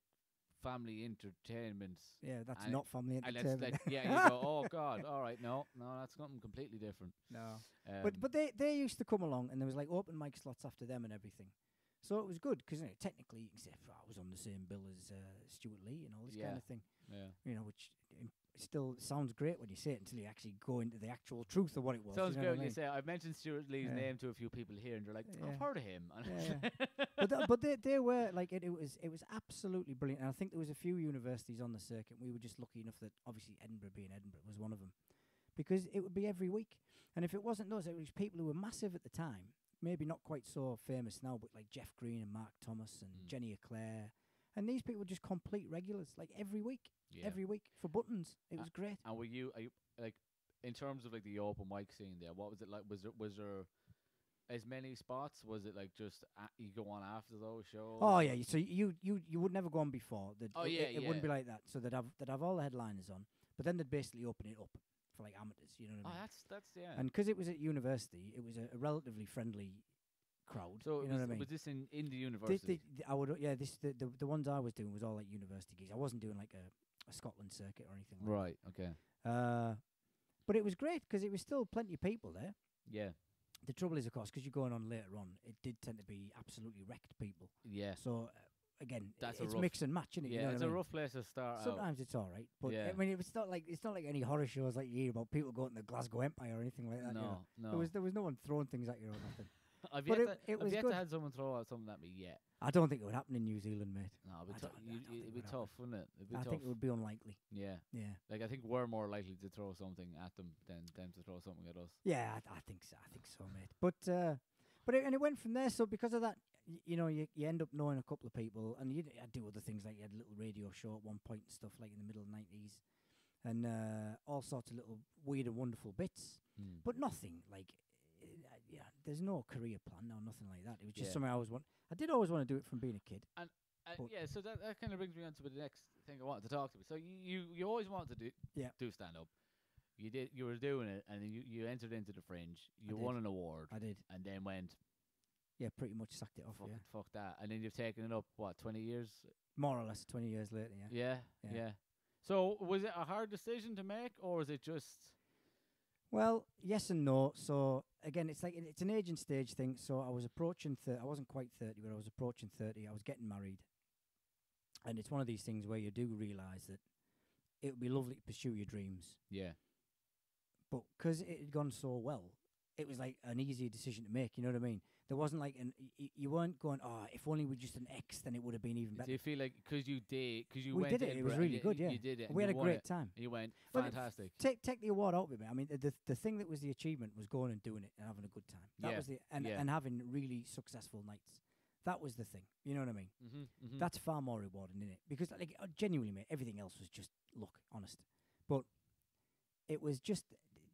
family entertainment. yeah, that's not family entertainment. like, yeah, you go, oh god, all right, no, no, that's something completely different. no. Um, But but they they used to come along and there was like open mic slots after them and everything. So it was good because you know, technically, except for I was on the same bill as uh, Stewart Lee and all this Yeah. kind of thing. yeah, You know, which im- still sounds great when you say it until you actually go into the actual truth of what it was. Sounds you know good. what I when You mean? say I've mentioned Stewart Lee's Yeah. name to a few people here, and they're like, Yeah. "I've heard of him." Yeah, but th- but they they were like it, it was it was absolutely brilliant. And I think there was a few universities on the circuit. We were just lucky enough that obviously Edinburgh being Edinburgh was one of them, because it would be every week. And if it wasn't those, it was people who were massive at the time, maybe not quite so famous now, but like Jeff Green and Mark Thomas and Mm. Jenny Eclair. And these people were just complete regulars, like every week, yeah. every week for buttons. It Uh, was great. And were you, are you like in terms of like the open mic scene there? What was it like? Was there was there as many spots? Was it like just a you go on after those shows? Oh yeah, so you you you would never go on before. They'd- Oh, it, yeah, it, it wouldn't be like that. So they'd have they'd have all the headliners on, but then they'd basically open it up for like amateurs. You know what Oh, I mean? that's that's yeah. And 'cause it was at university, it was a, a relatively friendly crowd. so you know was, what I mean? was this in in the university? thi- th- I would yeah this the, the the ones I was doing was all like university gigs. I wasn't doing like a, a Scotland circuit or anything. Like right. Okay. Uh, but it was great 'cause it was still plenty of people there. Yeah. The trouble is, of course, 'cause you're going on later on, it did tend to be absolutely wrecked people. Yeah. So uh, again, That's a it's rough- mix and match, is it? Yeah. you know it's what I a mean? rough place to start. out. Sometimes it's all right, but Yeah. I mean, it's not like it's not like any horror shows like you hear about people going to the Glasgow Empire or anything like that. you know. No. No. There was there was no one throwing things at you or nothing. I've but yet, it- to, it I've was yet good. to had someone throw out something at me yet. I don't think it would happen in New Zealand, mate. No, it'd be, I tou- don't- I you- don't it'd be it would tough, wouldn't it? It'd be I tough. think it would be unlikely. yeah. Yeah, Like I think we're more likely to throw something at them than them to throw something at us. yeah, I, I think so. I think so, mate. But uh, but it, and it went from there. So because of that, you know, you you end up knowing a couple of people, and you would do other things like you had a little radio show at one point and stuff like in the middle of the nineties, and uh, all sorts of little weird and wonderful bits. Mm. but nothing like uh, yeah there's no career plan no nothing like that it was just Yeah. something i always want i did always want to do it from being a kid Uh, But- yeah, so that, that kind of brings me on to the next thing I wanted to talk to. you. So you you, you always wanted to do Yeah. do stand up. You did you were doing it, and then you, you entered into the fringe. You won an award, i did and then went yeah pretty much sacked it off fuck, yeah fuck that, and then you've taken it up what twenty years? more or less 20 years later yeah Yeah, Yeah. yeah. So was it a hard decision to make, or was it just well yes and no so again it's like it's an aging stage thing so i was approaching thir- i wasn't quite 30 but i was approaching 30 i was getting married and it's one of these things where you do realize that it would be lovely to pursue your dreams yeah, but 'cause it had gone so well, it was like an easier decision to make. You know what I mean? There wasn't like an y- y- you weren't going, oh, if only we just an X, then it would have been even better. Do you feel like because you did because you We went did it, it was really you- good, yeah. you did it. we had a great it, time. You went fantastic. Take take the award out of it, man. I mean, the, the the thing that was the achievement was going and doing it and having a good time. That Yeah, was the and yeah. and having really successful nights. That was the thing. You know what I mean? mm-hmm, mm-hmm. That's far more rewarding, isn't it? Because like uh, genuinely, mate, everything else was just luck, honest. But it was just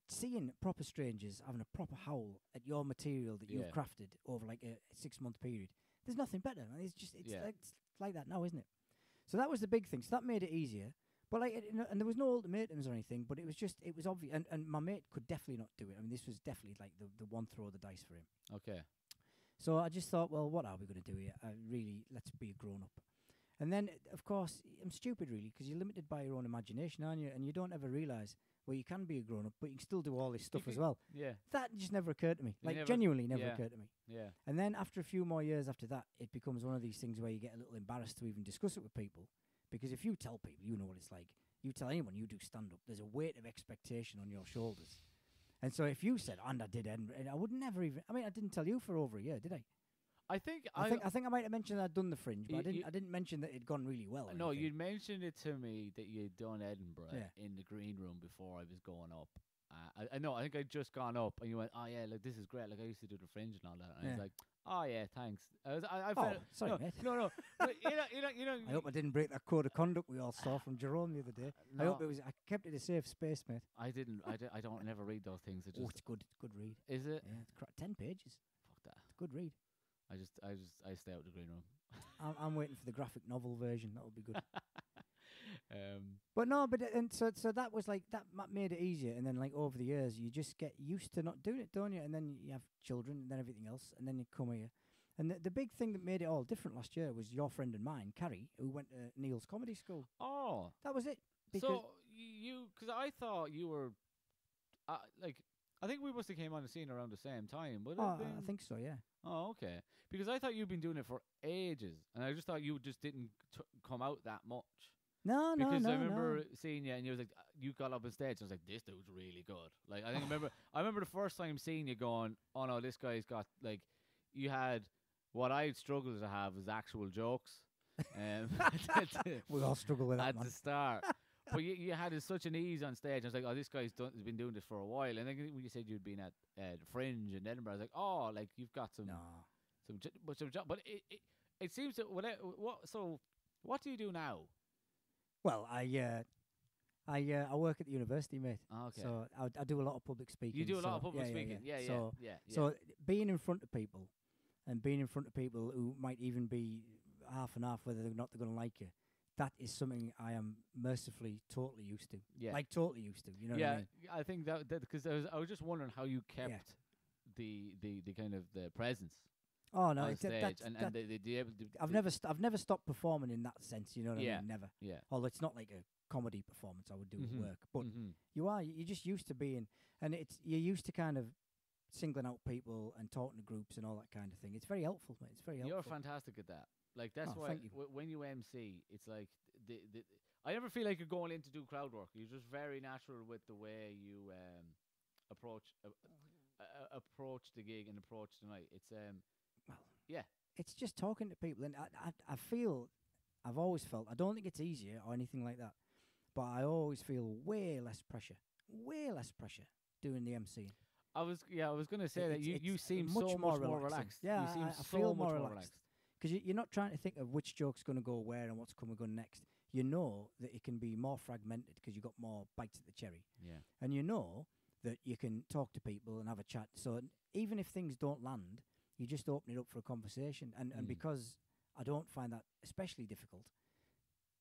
seeing proper strangers having a proper howl at your material that you've crafted over like a six month period. There's nothing better. man. It's just it's Yeah. like, it's like that now, isn't it? So that was the big thing. So that made it easier. But like, it, you know, and there was no ultimatums or anything. But it was just, it was obvious. And, and my mate could definitely not do it. I mean, this was definitely like the the one throw of the dice for him. okay. So I just thought, well, what are we going to do here? Uh, really, let's be a grown up. And then, of course, I'm stupid, really, 'cause you're limited by your own imagination, aren't you? And you don't ever realise, well, you can be a grown up, but you can still do all this stuff as well. Yeah, That just never occurred to me. You Like, never- genuinely never yeah. occurred to me. yeah. And then after a few more years after that, it becomes one of these things where you get a little embarrassed to even discuss it with people. Because if you tell people, you know what it's like. You tell anyone you do stand up, there's a weight of expectation on your shoulders. And so if you said, and I did Edinburgh, and I would never even, I mean, I didn't tell you for over a year, did I? I think I, I, think I think I might have mentioned I'd done the fringe, but I didn't. you- I didn't mention that it'd gone really well. no, you mentioned it to me that you'd done Edinburgh Yeah. in the green room before I was going up. Uh, I, I know. I think I'd just gone up, and you went, "Oh yeah, like this is great. Like I used to do the fringe and all that." And I was like, "Oh yeah, thanks." I was, I, I Oh, sorry, no, mate. no, no. but you know, you know, you know. I hope I didn't break that code of conduct we all saw from Jerome the other day. I hope it was. I kept it a safe space, mate. I didn't. I, I don't never read those things. It Oh, just it's good. Good read. is it. Yeah, it's cra- ten pages. Fuck that. It's a good read. I just, I just, I stay out the green room. I'm, I'm waiting for the graphic novel version. That would be good. um, But no, but it- and so so that was like that ma- made it easier. And then like over the years, you just get used to not doing it, don't you? And then you have children, and then everything else, and then you come here. And the, the big thing that made it all different last year was your friend and mine, Carrie, who went to Neil's comedy school. oh, That was it. So you, because I thought you were, uh, like, I think we must have came on the scene around the same time. But oh, I think so, yeah. Oh, okay. Because I thought you'd been doing it for ages, and I just thought you just didn't t- come out that much. No, no, no. because no. I remember no. seeing you and you was like, uh, you got up on stage. And I was like, this dude's really good. Like I think I remember, I remember the first time seeing you going, oh no, this guy's got like, you had what I struggled to have was actual jokes. Um, We all struggle with that, at man. the start. But you, you had such an ease on stage. I was like, oh, this guy's done, has been doing this for a while. And then when you said you'd been at uh, the Fringe in Edinburgh, I was like, oh, like you've got some, No. some, j- but some, jo- but it, it, it seems that what, what, so what do you do now? Well, I uh, I uh, I work at the university, mate. Ah, Okay. So I, I do a lot of public speaking. you do a lot so- of public yeah, yeah, speaking. Yeah, yeah, So yeah. yeah. so being in front of people, and being in front of people who might even be half and half whether or not they're going to like you, that is something I am mercifully totally used to. yeah. Like totally used to. You know yeah, what I mean? I think that because I was I was just wondering how you kept Yeah. the, the the kind of the presence Oh no, on it's, that, stage that's, and and the, the, the able to. I've never st- I've never stopped performing in that sense. You know what I Yeah. mean? Never. Yeah. Although it's not like a comedy performance I would do Mhm. at work, but Mhm. you are you're just used to being, and it's you're used to kind of singling out people and talking to groups and all that kind of thing. It's very helpful, mate. It's very helpful. You're fantastic at that. Like that's Oh, why you. w- when you MC, it's like the, the I never feel like you're going in to do crowd work. You're just very natural with the way you um approach uh, uh, approach the gig and approach the night. It's um Well, Yeah. It's just talking to people, and I, I, I feel, I've always felt. I don't think it's easier or anything like that, but I always feel way less pressure, way less pressure doing the MC. I was yeah I was gonna say It- that you you seem much so more much more relaxing. relaxed. Yeah, you seem I- I so feel much more more relaxed. relaxed. Because you, you're not trying to think of which joke's going to go where and what's coming going next. You know that it can be more fragmented because you've got more bites at the cherry. Yeah. and you know that you can talk to people and have a chat. So even if things don't land, you just open it up for a conversation. And and Mm. because I don't find that especially difficult,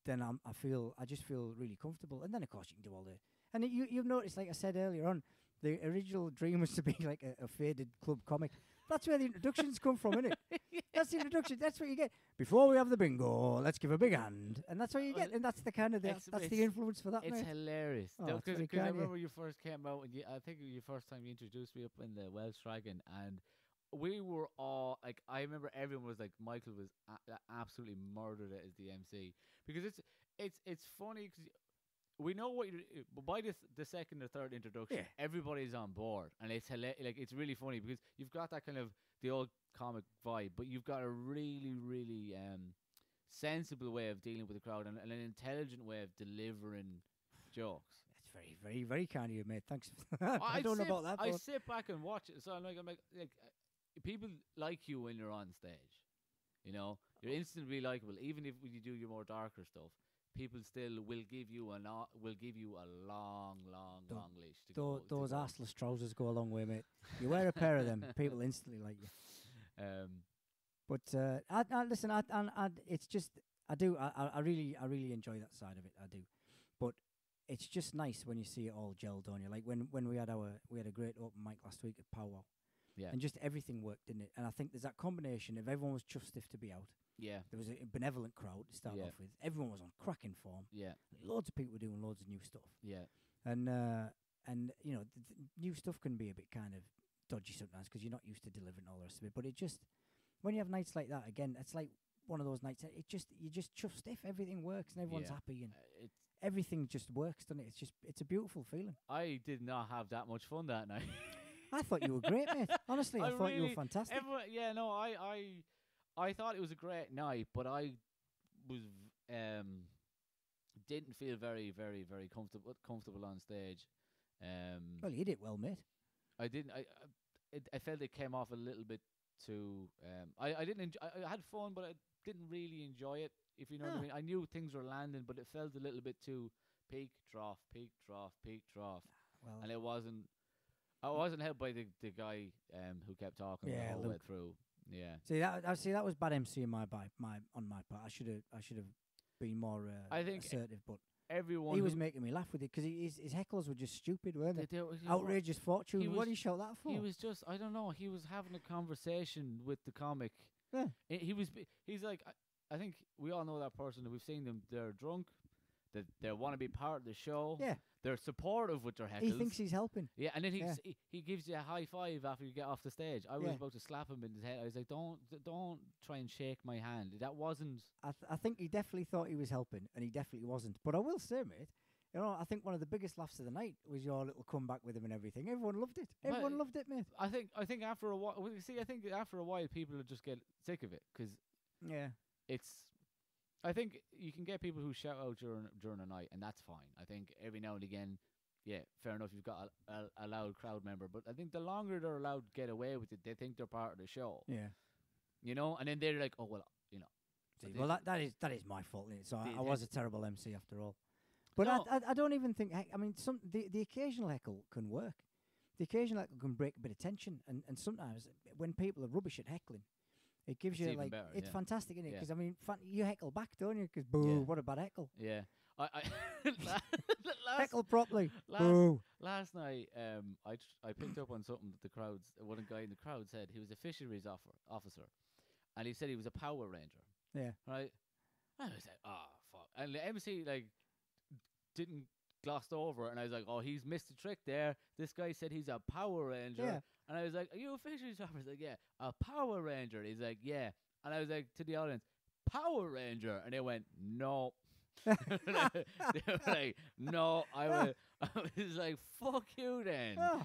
then I'm, I feel I just feel really comfortable. And then of course you can do all the and it, you you've noticed, like I said earlier on, the original dream was to be like a, a faded club comic. That's where the introductions come from, isn't it? That's the introduction. That's what you get. Before we have the bingo, let's give a big hand, and that's what you oh, get. And that's the kind of the, it's- that's the it's- influence for that, It's mate. hilarious. Oh, it's Because I kind of you. remember you first came out, and you, I think your first time you introduced me up in the Welsh Dragon, and we were all like, I remember everyone was like, Michael was a- a- absolutely murdered it as the MC because it's it's it's funny because we know what you eh, but by the the second or third introduction, Yeah. everybody's on board, and it's like it's really funny because you've got that kind of the old comic vibe, but you've got a really really um sensible way of dealing with the crowd and, and an intelligent way of delivering jokes. That's very, very, very kind of you, mate. Thanks. I I'd don't know about that. I sit back and watch it, so I'm like, I'm like, like uh, people like you when you're on stage. You know, you're instantly likable, even if you do your more darker stuff. People still will give you o- will give you a long, long, Tho- long leash to Tho- go. those to go. trousers go a long way, mate. You wear a pair of them, people instantly like you. Um, But uh, I, I listen. I, I, I, it's just I do. I, I- I really, I really enjoy that side of it. I do. But it's just nice when you see it all gelled on you. Like when when we had our we had a great open mic last week at Powwow, yeah, and just everything worked, didn't it? And I think there's that combination of everyone was chuffed stiff to be out. yeah, There was a benevolent crowd to start Yeah. off with. Everyone was on cracking form. yeah, Loads of people were doing loads of new stuff. yeah, and uh, and you know th- th- new stuff can be a bit kind of dodgy sometimes because you're not used to delivering all the rest of it. But it just when you have nights like that again, it's like one of those nights. that It just you just chuff stiff. Everything works and everyone's Yeah. happy and Uh, it's. everything just works, doesn't it? It's just it's a beautiful feeling. I did not have that much fun that night. I thought you were great, mate. Honestly, I, I thought you were fantastic. Everyone, yeah, no, I, I, I thought it was a great night, but I was um didn't feel very, very, very comfortable comfortable on stage. Um, well, you did well, mate. I didn't. I, I, it, I felt it came off a little bit too. Um, I, I didn't. Enjoy, I, I had fun, but I didn't really enjoy it. If you know what Ah. I mean. I knew things were landing, but it felt a little bit too peak, trough, peak, trough, peak, trough, Well, and it wasn't. I wasn't helped by the the guy um who kept talking Yeah, the whole way through. Yeah. see that I see that was bad MC in my by my on my part. I should have I should have been more uh, I think assertive, but Everyone he was making me laugh with it because his his heckles were just stupid, weren't they? they- they were- you know what? Outrageous fortune. he what was- do you shout that for? He was just, I don't know. He was having a conversation with the comic. Yeah. I- He was, he's like, I, I think we all know that person. We've seen them. They're drunk. That they want to be part of the show. Yeah, They're supportive with their heckles. he thinks he's helping. yeah, and then he, Yeah. he he gives you a high five after you get off the stage. I was Yeah. about to slap him in the head. I was like, "Don't, d- don't try and shake my hand." That wasn't. I, th- I think he definitely thought he was helping, and he definitely wasn't. But I will say, mate, you know, I think one of the biggest laughs of the night was your little comeback with him and everything. Everyone loved it. Well, Everyone loved it, mate. I think. I think after a while, see, I think after a while, people will just get sick of it because Yeah, it's. I think you can get people who shout out during during a night, and that's fine. I think every now and again, yeah, fair enough. You've got a, a, a loud crowd member, but I think the longer they're allowed to get away with it, they think they're part of the show. yeah. You know, and then they're like, "Oh well, you know." See, well, that, that is that is my fault. So I, I was a terrible MC after all. But I, No. I, I don't even think. I mean, some the, the occasional heckle can work. The occasional heckle can break a bit of tension, and, and sometimes when people are rubbish at heckling, it gives It's you like better, it's yeah. fantastic, isn't it? Yeah. Because I mean, fan, you heckle back, don't you? Because boo, Yeah. what a bad heckle. Yeah, I, I last, Heckle properly. last, boo. last night, um, I tr- I picked up on something that the crowds, one guy in the crowd said he was a fisheries offer, officer, and he said he was a Power Ranger. Yeah. Right. I was like, oh fuck, and the MC like didn't glossed over it, and I was like, oh, he's missed a trick there. This guy said he's a Power Ranger, Yeah. And I was like, are you a fisheries officer? He's like, yeah, a Power Ranger. He's like, yeah, and I was like to the audience, Power Ranger, and they went, no. they were like, no, I was, I was like, fuck you then. Oh,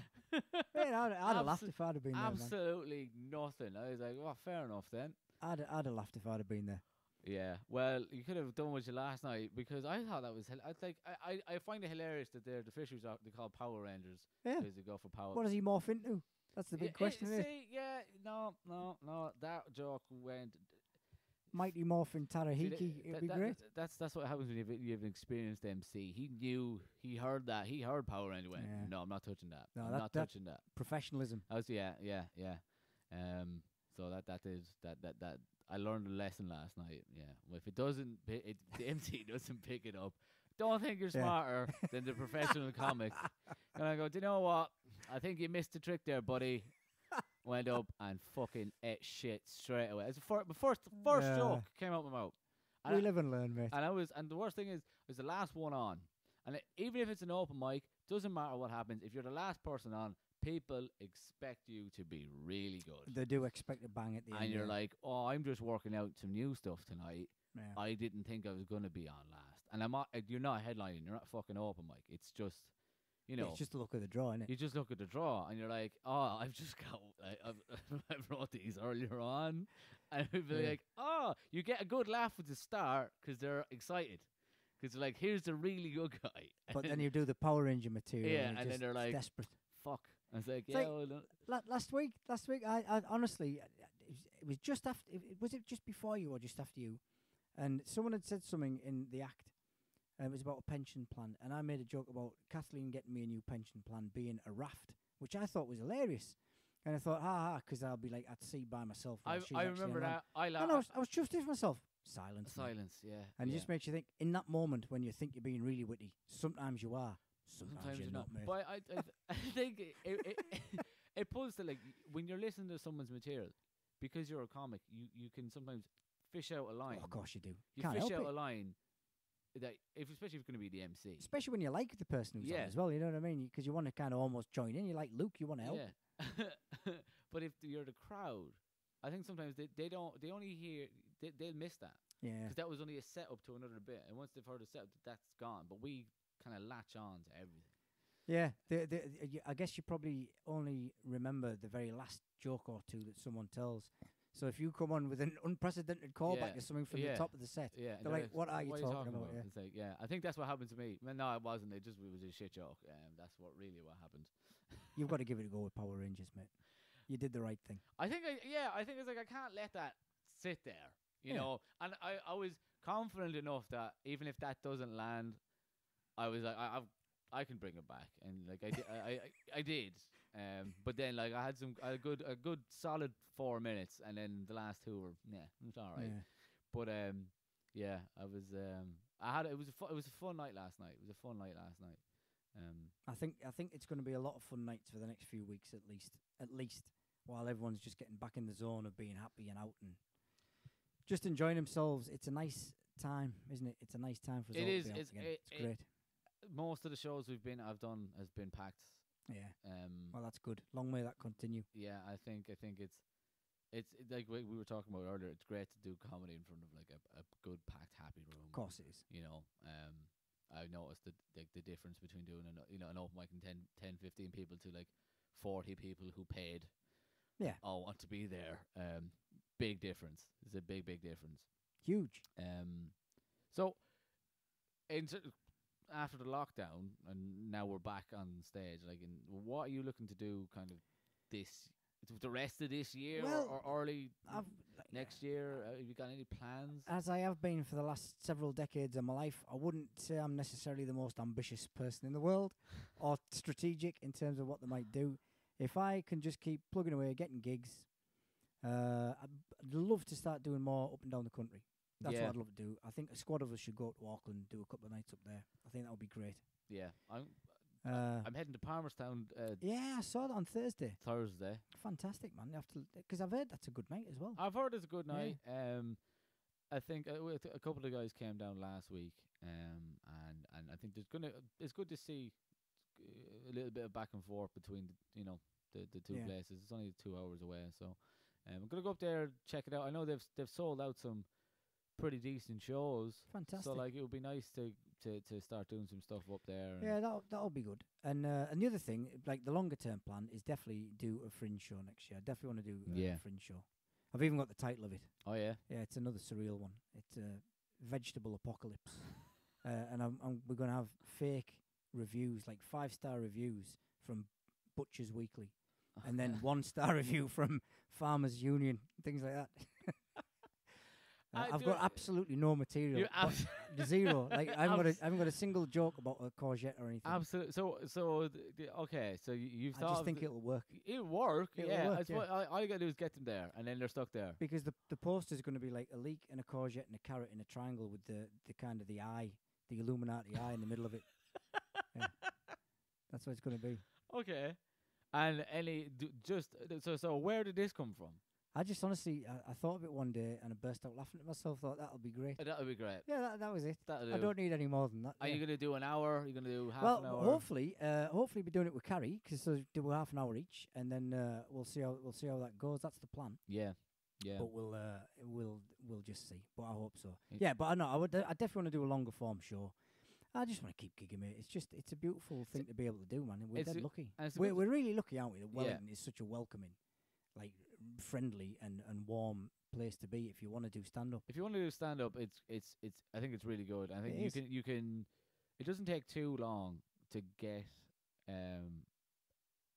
man, I'd, I'd have laughed if I'd have been there. Absolutely nothing. I was like, well, fair enough then. I'd, I'd have laughed if I'd have been there. Yeah, well, you could have done with you last night because I thought that was. Hil- I like. I, I, I find it hilarious that they're the fisheries uh, are they call Power Rangers Yeah. because they go for power. What does he morph into? That's the Yeah, big question. it? see, yeah, no, no, no. That joke went. Mighty Morphin Tarahiki. It'd that- be that- great. That's that's what happens when you've you've an experienced MC. He knew he heard that he heard Power. Went, Yeah. no, I'm not touching that. No, I'm that- not that- touching that. Professionalism. I was yeah, yeah, yeah. Um, so that that is that that that I learned a lesson last night. Yeah, well, if it doesn't, pi- it, the MC doesn't pick it up. Don't think you're Yeah. smarter than the professional comic. And I go, do you know what? I think you missed the trick there, buddy. Went up and fucking ate shit straight away. It's the first, the first first Yeah. joke came out my mouth. And we I- live and learn, mate. and I was, and the worst thing is, it was the last one on. And it, even if it's an open mic, doesn't matter what happens. If you're the last person on, people expect you to be really good. They do expect a bang at the end. and you're yeah. like, oh, I'm just working out some new stuff tonight. Yeah. I didn't think I was gonna be on last. And I'm not, uh, you're not headlining. You're not fucking open mic. It's just, you know, it's just the look of the draw, innit? you just look at the draw and you're like, oh, I've just got, I, I've, I wrote these earlier on, and we'd be Yeah. like, oh, you get a good laugh at the start because they're excited, because they're like, here's the really good guy. But then you do the Power Ranger material. Yeah, and, and then they're like- desperate. fuck. I was like, It's yeah, like- well, no- last week, last week, I, I honestly, it was, just after. Was it just before you or just after you? And someone had said something in the act. Um, and it was about a pension plan, and I made a joke about Kathleen getting me a new pension plan being a raft, which I thought was hilarious. And I thought, ah, ah, ha ha, because I'll be like at sea by myself. I, I remember that. I And I laughed. was, I was chuffed with myself. Silence. Silence, yeah. And yeah. it just makes you think. In that moment when you think you're being really witty, sometimes you are. Sometimes, Sometimes you're you're not. But I, I, th- I think it, it, it, it pulls to like when you're listening to someone's material, because you're a comic, you, you can sometimes fish out a line. Oh, of course you do. you Can't fish out it. a line that, if especially if it's going to be the MC. Especially when you like the person who's on Yeah. as well. You know what I mean? Because you want to kind of almost join in. You're like Luke. You want to help. Yeah. but if you're the crowd, I think sometimes they, they don't they only hear they they'll miss that Yeah. because that was only a setup to another bit, and once they've heard a setup, that's gone. But we kind of latch on to everything. Yeah. The, the, you- I guess you probably only remember the very last joke or two that someone tells. So if you come on with an unprecedented callback Yeah, to something from yeah. the top of the set, Yeah, They're like, "What are you what talking about?" Yeah. Like, yeah, I think that's what happened to me. No, it wasn't. It just it was a shit joke. Um, that's what really what happened. you've got to give it a go with Power Rangers, mate. You did the right thing. I think, I, yeah, I think it's like I can't let that sit there, you Yeah. know. And I, I was confident enough that even if that doesn't land, I was like, I, I've, I can bring it back, and like I, di- I, I, I did. Um, but then like I had some a good, a good solid four minutes, and then the last two were, yeah, it's all right. Yeah. But um, yeah, I was um, I had it was a fu- it was a fun night last night. It was a fun night last night. Um, I think I think it's going to be a lot of fun nights for the next few weeks at least. At least while everyone's just getting back in the zone of being happy and out and just enjoying themselves. It's a nice time, isn't it? It's a nice time for us It all is, to be it's- again. it- it's it- great. Most of the shows we've been, I've done, has been packed. Yeah. Um, Well, that's good. Long may that continue. yeah, I think, I think it's, it's it- like we we were talking about earlier. It's great to do comedy in front of like a, a good packed, happy room. Of course it is. you know um i noticed the like the difference between doing an you know an open mic and 10, 10 15 people to like 40 people who paid Yeah. all want to be there um big difference it's a big big difference Huge. um so in after the lockdown and now we're back on stage like in what are you looking to do kind of this the rest of this year Well, or, or early I've next year uh, have you got any plans as I have been for the last several decades of my life, I wouldn't say I'm necessarily the most ambitious person in the world or strategic in terms of what they might do. If I can just keep plugging away, getting gigs, uh, I'd, I'd love to start doing more up and down the country. That's Yeah. what I'd love to do. I think a squad of us should go to Auckland, and do a couple of nights up there. I think that would be great. yeah i'm Uh, i'm heading to Palmerston uh, yeah, I saw that on Thursday. thursday Fantastic, man. You have to because I've heard that's a good night as well. I've heard it's a good Yeah. night. Um, I think uh, with a couple of guys came down last week, um, and and I think there's gonna it's good to see uh, a little bit of back and forth between the, you know the the two Yeah. places. It's only two hours away, so um, I'm gonna go up there check it out. I know they've they've sold out some pretty decent shows. Fantastic. So like it would be nice to to to start doing some stuff up there. Yeah, that'll that'll be good. And uh, and the other thing, like the longer term plan, is definitely do a fringe show next year. I definitely want to do uh, Yeah. a fringe show. I've even got the title of it. Oh yeah. Yeah, it's another surreal one. It's uh, vegetable apocalypse, uh, and I'm, I'm we're gonna have fake reviews, like five star reviews from Butchers Weekly, and then one star review from Farmers Union, things like that. I I've got absolutely no material. Abs- zero. Like I haven't got a, Abs- I haven't got a single joke about a courgette or anything. Absolutely. So so th- th- okay. So you, you've I just think the- it'll work It'll work, It'll yeah. work, I suppose all, all you gotta do is get them there, and then they're stuck there. because the the poster's going to be like a leek and a courgette and a carrot in a triangle with the the kind of the eye, the Illuminati eye in the middle of it. Yeah. That's what it's going to be. Okay. And any d- just so so where did this come from? I just honestly, I, I thought of it one day and I burst out laughing at myself. Thought that'll be great. Uh, that'll be great. Yeah, that, that was it. That'll do. I don't need any more than that. Are yeah. you gonna do an hour? Are you gonna do half well, an hour? Well, hopefully, uh, hopefully, be doing it with Carrie because do half an hour each, and then uh, we'll see how we'll see how that goes. That's the plan. Yeah. Yeah. But we'll uh, we'll we'll just see. But I hope so. Y- Yeah, but I know I would. I definitely want to do a longer form show. I just want to keep gigging, mate. It's just it's a beautiful thing to be able to do, man. And we're dead lucky. and it's a We're we're really lucky, aren't we? That Yeah. Wellington is such a welcoming, like friendly and and warm place to be if you want to do stand up. if you want to do stand up, it's it's it's. I think it's really good. I think It you is. can you can. It doesn't take too long to get. Um,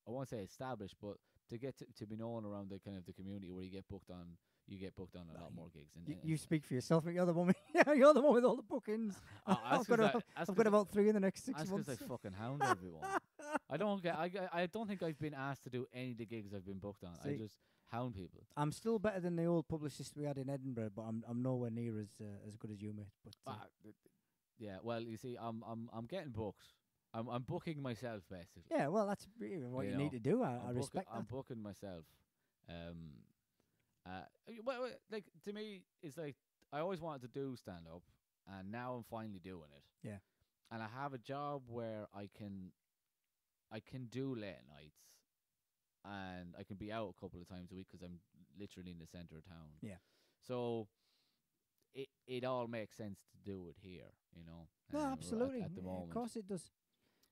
I won't say established, but to get to, to be known around the kind of the community where you get booked on, you get booked on a lot more gigs. And You, and you speak for yourself. mate. You're the one. With, you're the one with all the bookings. Oh, that's I've 'cause got, I- a, that's I've 'cause got I- about three in the next six That's months. I fucking hound everyone. I don't get. I, I don't think I've been asked to do any of the gigs I've been booked on. I See, just hound people. I'm still better than the old publicist we had in Edinburgh, but I'm I'm nowhere near as uh, as good as you, mate. But uh, Ah, th- yeah. Well, you see, I'm I'm I'm getting booked. I'm I'm booking myself basically. yeah, well, that's really what You know, need to do. I, I'm I respect I'm booking myself. Um, uh, well, like to me, it's like I always wanted to do stand up, and now I'm finally doing it. Yeah. And I have a job where I can, I can do late nights, and I can be out a couple of times a week 'cause I'm literally in the center of town. Yeah. So. It it all makes sense to do it here, you know. No, uh, r- at- absolutely. At, the moment, Of course it does.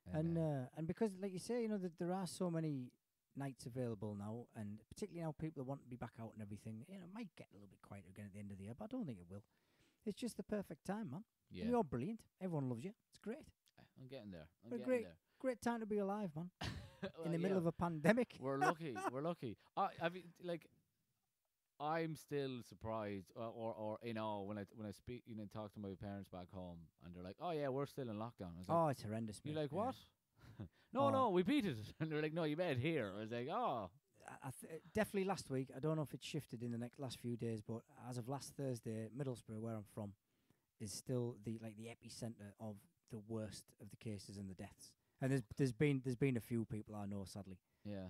And, And uh, uh, and because, like you say, you know that there are so many nights available now, and particularly now people want to be back out and everything. You know, it might get a little bit quieter again at the end of the year, but I don't think it will. It's just the perfect time, man. yeah, And you're brilliant. Everyone loves you. It's great. I'm getting there. I'm a getting great- there. Great time to be alive, man. In the yeah. middle of a pandemic. We're lucky. We're lucky. I, I mean, like, I'm still surprised, uh, or, or, or in awe when I when I speak, you know, talk to my parents back home, and they're like, "Oh yeah, we're still in lockdown." I was like, oh, it's horrendous. "You're like Yeah. what?" no, Oh. no, we beat it. And they're like, "No, you it here." I was like, "Oh, I, th- uh, definitely last week. I don't know if it's shifted in the next last few days, but as of last Thursday, Middlesbrough, where I'm from, is still the like the epicenter of the worst of the cases and the deaths. And there's there's been there's been a few people I know, sadly, yeah,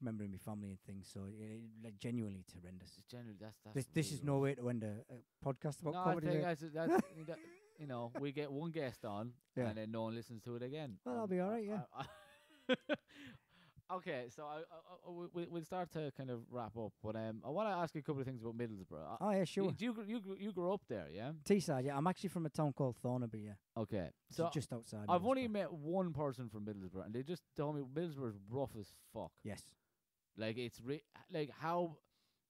member of my family and things. So it, it, like genuinely it's horrendous. It's generally that's that's. This this really is no way to end a, a podcast about No, I think that's, that's you know- you know we get one guest on Yeah. and then no one listens to it again. Well, that'll Um, be all I- yeah. I- I- okay, so I, I, I, we- we, we'll start to kind of wrap up, but um, I want to ask you a couple of things about Middlesbrough. Oh yeah, sure. Do you gr- you you grew up there, yeah? Teesside, yeah. I'm actually from a town called Thornaby, yeah. Okay, So so just outside. I've only met one person from Middlesbrough, and they just told me Middlesbrough is rough as fuck. Yes. Like it's re- like how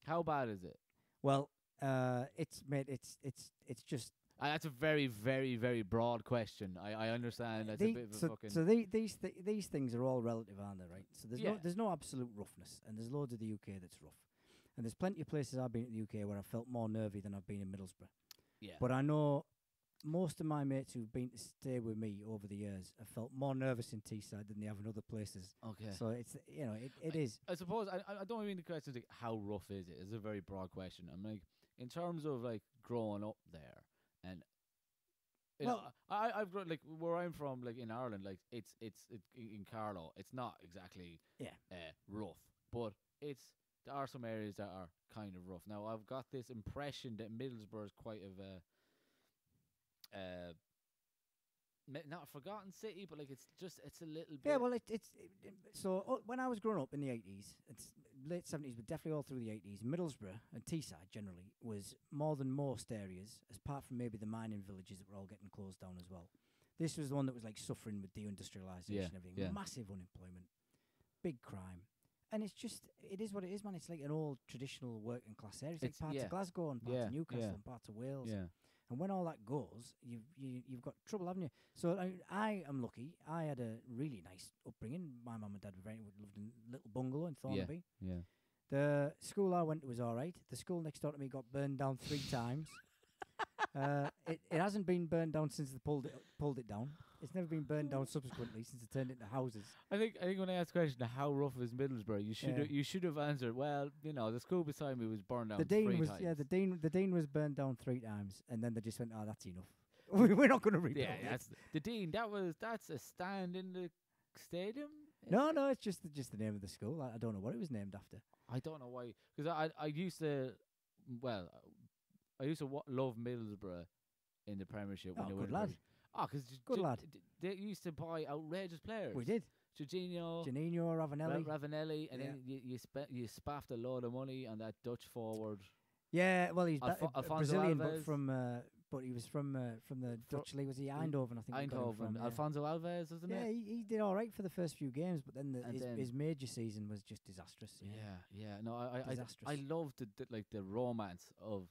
how bad is it? Well, uh, it's made. It's it's it's just Uh, that's a very very very broad question. I I understand that's a bit of a so, fucking so the, these th- these things are all relative, aren't they? Right. So there's Yeah. no there's no absolute roughness, and there's loads of the UK that's rough, and there's plenty of places I've been in the UK where I felt more nervy than I've been in Middlesbrough. yeah. But I know most of my mates who've been to stay with me over the years have felt more nervous in Teesside than they have in other places. okay. So it's you know it, it is I suppose I I I don't mean the question like how rough is it? It's a very broad question. I'm like in terms of like growing up there and you know, Well- I I- I've grown like where I'm from like in Ireland like it's it's it, in Carlow it's not exactly Yeah. uh, rough but it's there are some areas that are kind of rough. Now I've got this impression that Middlesbrough is quite of a uh not a forgotten city but like it's just it's a little bit yeah. Well, it, it's it, it- so uh, when I was growing up in the eighties, it's late seventies, but definitely all through the eighties. Middlesbrough and Teesside generally was more than most areas, as apart from maybe the mining villages that were all getting closed down as well. This was the one that was like suffering with deindustrialisation Yeah, and everything. yeah. Massive unemployment, big crime. And it's just, it is what it is, man. It's like an old traditional working class area. It's, It's- like parts yeah. of Glasgow and parts of Newcastle and parts of Wales. yeah And when all that goes, you've you, you've got trouble, haven't you? So I, I am lucky. I had a really nice upbringing. My mum and dad were very lived in a little bungalow in Yeah. Thornaby. yeah The school I went to was all right. The school next door to me got burned down three times. Uh, it, it hasn't been burned down since they pulled it pulled it down. It's never been burned down subsequently since it turned into houses. I think I think when I asked the question how rough is Middlesbrough, you should Yeah. you should have answered. Well, you know, the school beside me was burned down. the dean three was times. yeah the dean the dean was burned down three times, and then they just went, oh, that's enough. We- We're not going to rebuild. yeah. it." That's the dean. That was that's a stand in the stadium. no, no, it's just the, just the name of the school. I, I don't know what it was named after. I don't know why. Because I I used to, well, I used to wa- love Middlesbrough in the Premiership when Oh, they good lad. Oh, because Good lad. They used to buy outrageous players. We did. Jorginho, Juninho Ra- Ravanelli. Ravanelli, and Yeah. then you you, spe- you spaffed a load of money on that Dutch forward. yeah, well, he's Alfo- ba- Brazilian, Alves. but from uh, but he was from uh, from the Fro- Dutch league. Was he Eindhoven? I think. Eindhoven, From, yeah. Alfonso Alves, wasn't yeah, it? he, he did all right for the first few games, but then, the, his, then- his major season was just disastrous. Yeah, Yeah, yeah. No, I, I, I. I love the, the like the romance of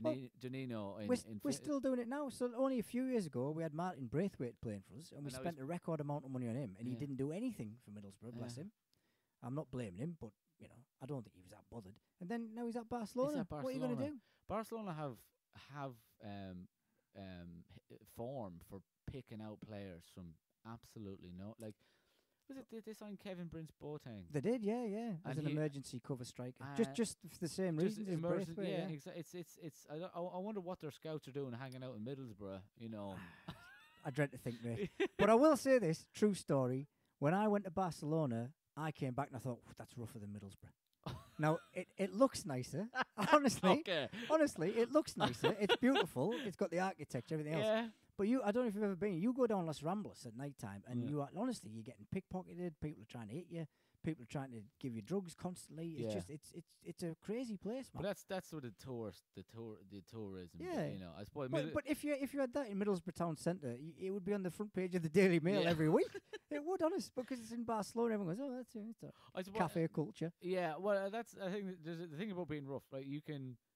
Juninho in, we're, in we're still doing it now. So only a few years ago, we had Martin Braithwaite playing for us, and we And spent a record amount of money on him, and he didn't do anything for Middlesbrough. Bless Yeah. him. I'm not blaming him, but you know, I don't think he was that bothered. And then now he's at Barcelona. at What are you going to Barcelona. do? Barcelona have have um um form for picking out players from absolutely no like was it did they sign Kevin Prince Boateng? They did, yeah, yeah, as And an he- emergency cover striker, Uh, just just for the same reasons emergency- yeah, yeah. exa- it's it's it's I, don't- I I wonder what their scouts are doing hanging out in Middlesbrough, you know. I dread to think, mate. but I will say this true story. When I went to Barcelona, I came back and I thought that's rougher than Middlesbrough. now it, it looks nicer, honestly. okay. Honestly, it looks nicer. It's beautiful. It's got the architecture, everything else. Yeah. But you, I don't know if you've ever been. You go down Las Ramblas at night time, and Yeah. you are honestly, you're getting pickpocketed. People are trying to hit you. People are trying to give you drugs constantly. It's Yeah. just, it's, it's, it's a crazy place, man. But that's that's what of the tourist the tour the tourism Yeah. you know. I suppose But, but if you if you had that in Middlesbrough town centre, y- it would be on the front page of the Daily Mail Yeah. every week. it would, honest, because it's in Barcelona. Everyone goes, "Oh, that's it's a I suppose cafe culture." Yeah, well, uh, that's I think that there's a, the thing about being rough, Like You can uh,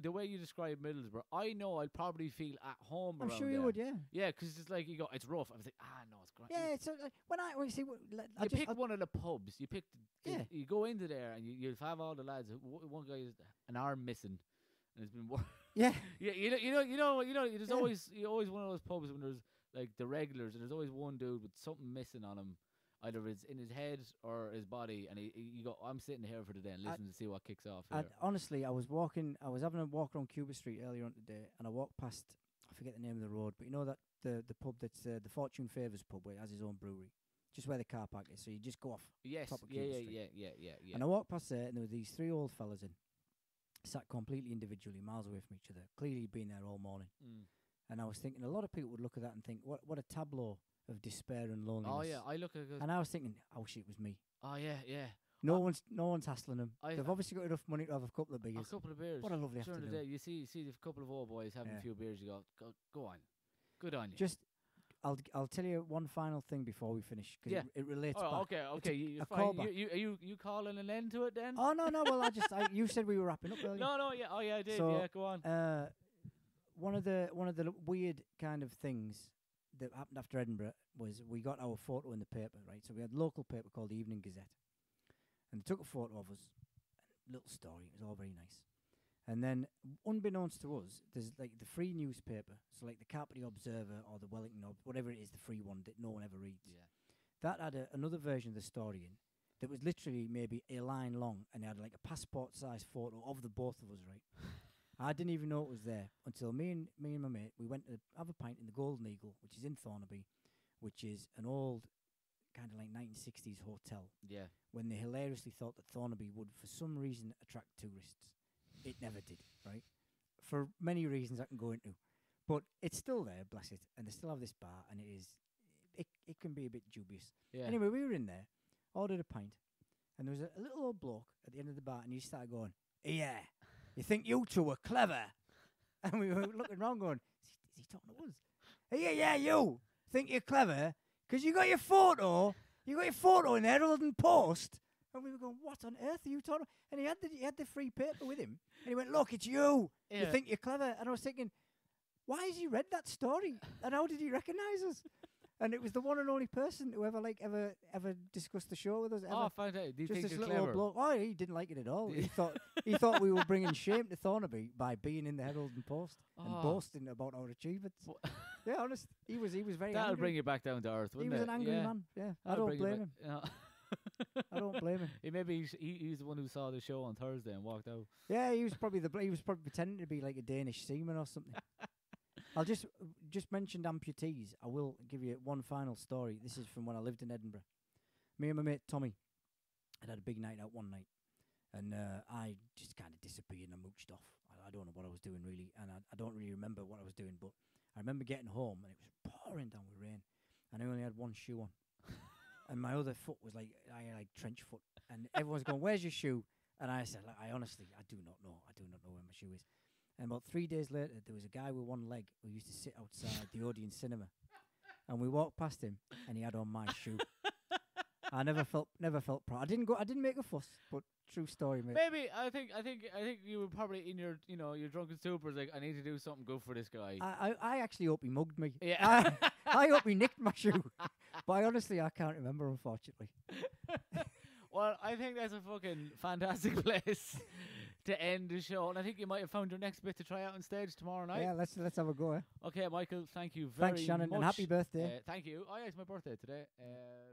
the way you describe Middlesbrough, I know I'd probably feel at home. I'm around sure you there. would, yeah. Yeah, 'cause it's like you go, it's rough. I was like, ah, no, it's great. Yeah, it's uh, like, when I when you see, like, I you just, pick I- one of the pubs. You pick. Yeah. You go into there and you you have all the lads. One guy is an arm missing, and it's been. Wor- yeah, yeah, you know, you know, you know, you know. There's Yeah. always you always one of those pubs when there's like the regulars, and there's always one dude with something missing on him. Either it's in his head or his body, and he, he you go. I'm sitting here for the day and I- to see what kicks off I, here. honestly, I was walking. I was having a walk around Cuba Street earlier on today, and I walked past. I forget the name of the road, but you know that the the pub that's uh, the Fortune Favors pub, where it has his own brewery. just where the car park is. So you just go off. Yes. top of Yeah, Keele yeah, Street. yeah, yeah, yeah, yeah. And I walked past there, and there were these three old fellas in, sat completely individually, miles away from each other, clearly been there all morning. Mm. And I was thinking, a lot of people would look at that and think, what what a tableau of despair and loneliness. Oh yeah, I look at. And I was thinking, I wish it was me. Oh yeah, yeah. No I- one's no one's hassling them. I- They've obviously got enough money to have a couple of beers. A couple of beers. What a lovely during the afternoon. day. You see, you see a couple of old boys having Yeah. a few beers. You go, go, go on, good on you. Just, I'll I'll tell you one final thing before we finish because Yeah. it, it relates oh, back. okay, okay. You, you're a fine. You, callback. you, are you you calling an end to it then? Oh no no well I just I, you said we were wrapping up earlier. no, no, yeah, oh yeah, I did. So, yeah, go on. Uh, one of the one of the weird kind of things that happened after Edinburgh was we got our photo in the paper, right? So we had a local paper called the Evening Gazette, and they took a photo of us, little story. It was all very nice. And then, unbeknownst to us, there's like the free newspaper, so like the Carpentry Observer or the Wellington, Ob- whatever it is, the free one that no one ever reads. Yeah. That had a, another version of the story in that was literally maybe a line long, and it had like a passport-sized photo of the both of us, right? I didn't even know it was there until me and me and my mate we went to have a pint in the Golden Eagle, which is in Thornaby, which is an old kind of like 1960s hotel. Yeah. When they hilariously thought that Thornaby would, for some reason, attract tourists, it never did, right? For many reasons I can go into, but it's still there, bless it, and they still have this bar, and it is, it it can be a bit dubious. Yeah. Anyway, we were in there, ordered a pint, and there was a, a little old bloke at the end of the bar, and he started going, "Yeah, you think you two are clever?" And we were looking around, going, "Is he, is he talking to us?" Yeah, yeah, you think you're clever because you got your photo, you got your photo in the Herald and Post. And we were going, "What on earth are you talking?" And he had the he had the free paper with him, and he went, "Look, it's you. You Yeah. think you're clever?" And I was thinking, "Why has he read that story? And how did he recognise us?" And it was the one and only person who ever like ever ever discussed the show with us. Oh, ever. Oh, fantastic. Do you Just think this little clever? bloke. Oh, he didn't like it at all. He thought he thought we were bringing shame to Thornaby by being in the Herald and Post and Oh. boasting about our achievements. Yeah, honest. He was he was very That'll angry. bring you back down to earth, wouldn't he was it? an angry yeah. man. Yeah, I That'll don't blame him. I don't blame him. He maybe he's, he, he's the one who saw the show on Thursday and walked out. Yeah, he was probably the he was probably pretending to be like a Danish seaman or something. I'll just just mentioned amputees. I will give you one final story. This is from when I lived in Edinburgh. Me and my mate Tommy had had a big night out one night, and uh, I just kind of disappeared and I mooched off. I, I don't know what I was doing really, and I, I don't really remember what I was doing. But I remember getting home and it was pouring down with rain, and I only had one shoe on, and my other foot was like I had like trench foot, and everyone's going, "Where's your shoe?" And I said, like, I honestly, I do not know. I do not know where my shoe is. And about three days later, there was a guy with one leg who used to sit outside the Odeon Cinema, and we walked past him, and he had on my shoe. I never felt, never felt proud. I didn't go. I didn't make a fuss, but true story, mate. Maybe I think I think I think you were probably in your you know your drunken stupors like I need to do something good for this guy. I, I, I actually hope he mugged me. yeah. I, I hope he nicked my shoe, but I honestly I can't remember, unfortunately. well, I think that's a fucking fantastic place to end the show, and I think you might have found your next bit to try out on stage tomorrow night. Yeah, let's let's have a go. Eh? Okay, Michael, thank you very much. Thanks, Shannon, much. and happy birthday. Uh, thank you. Oh yeah, it's my birthday today. Um,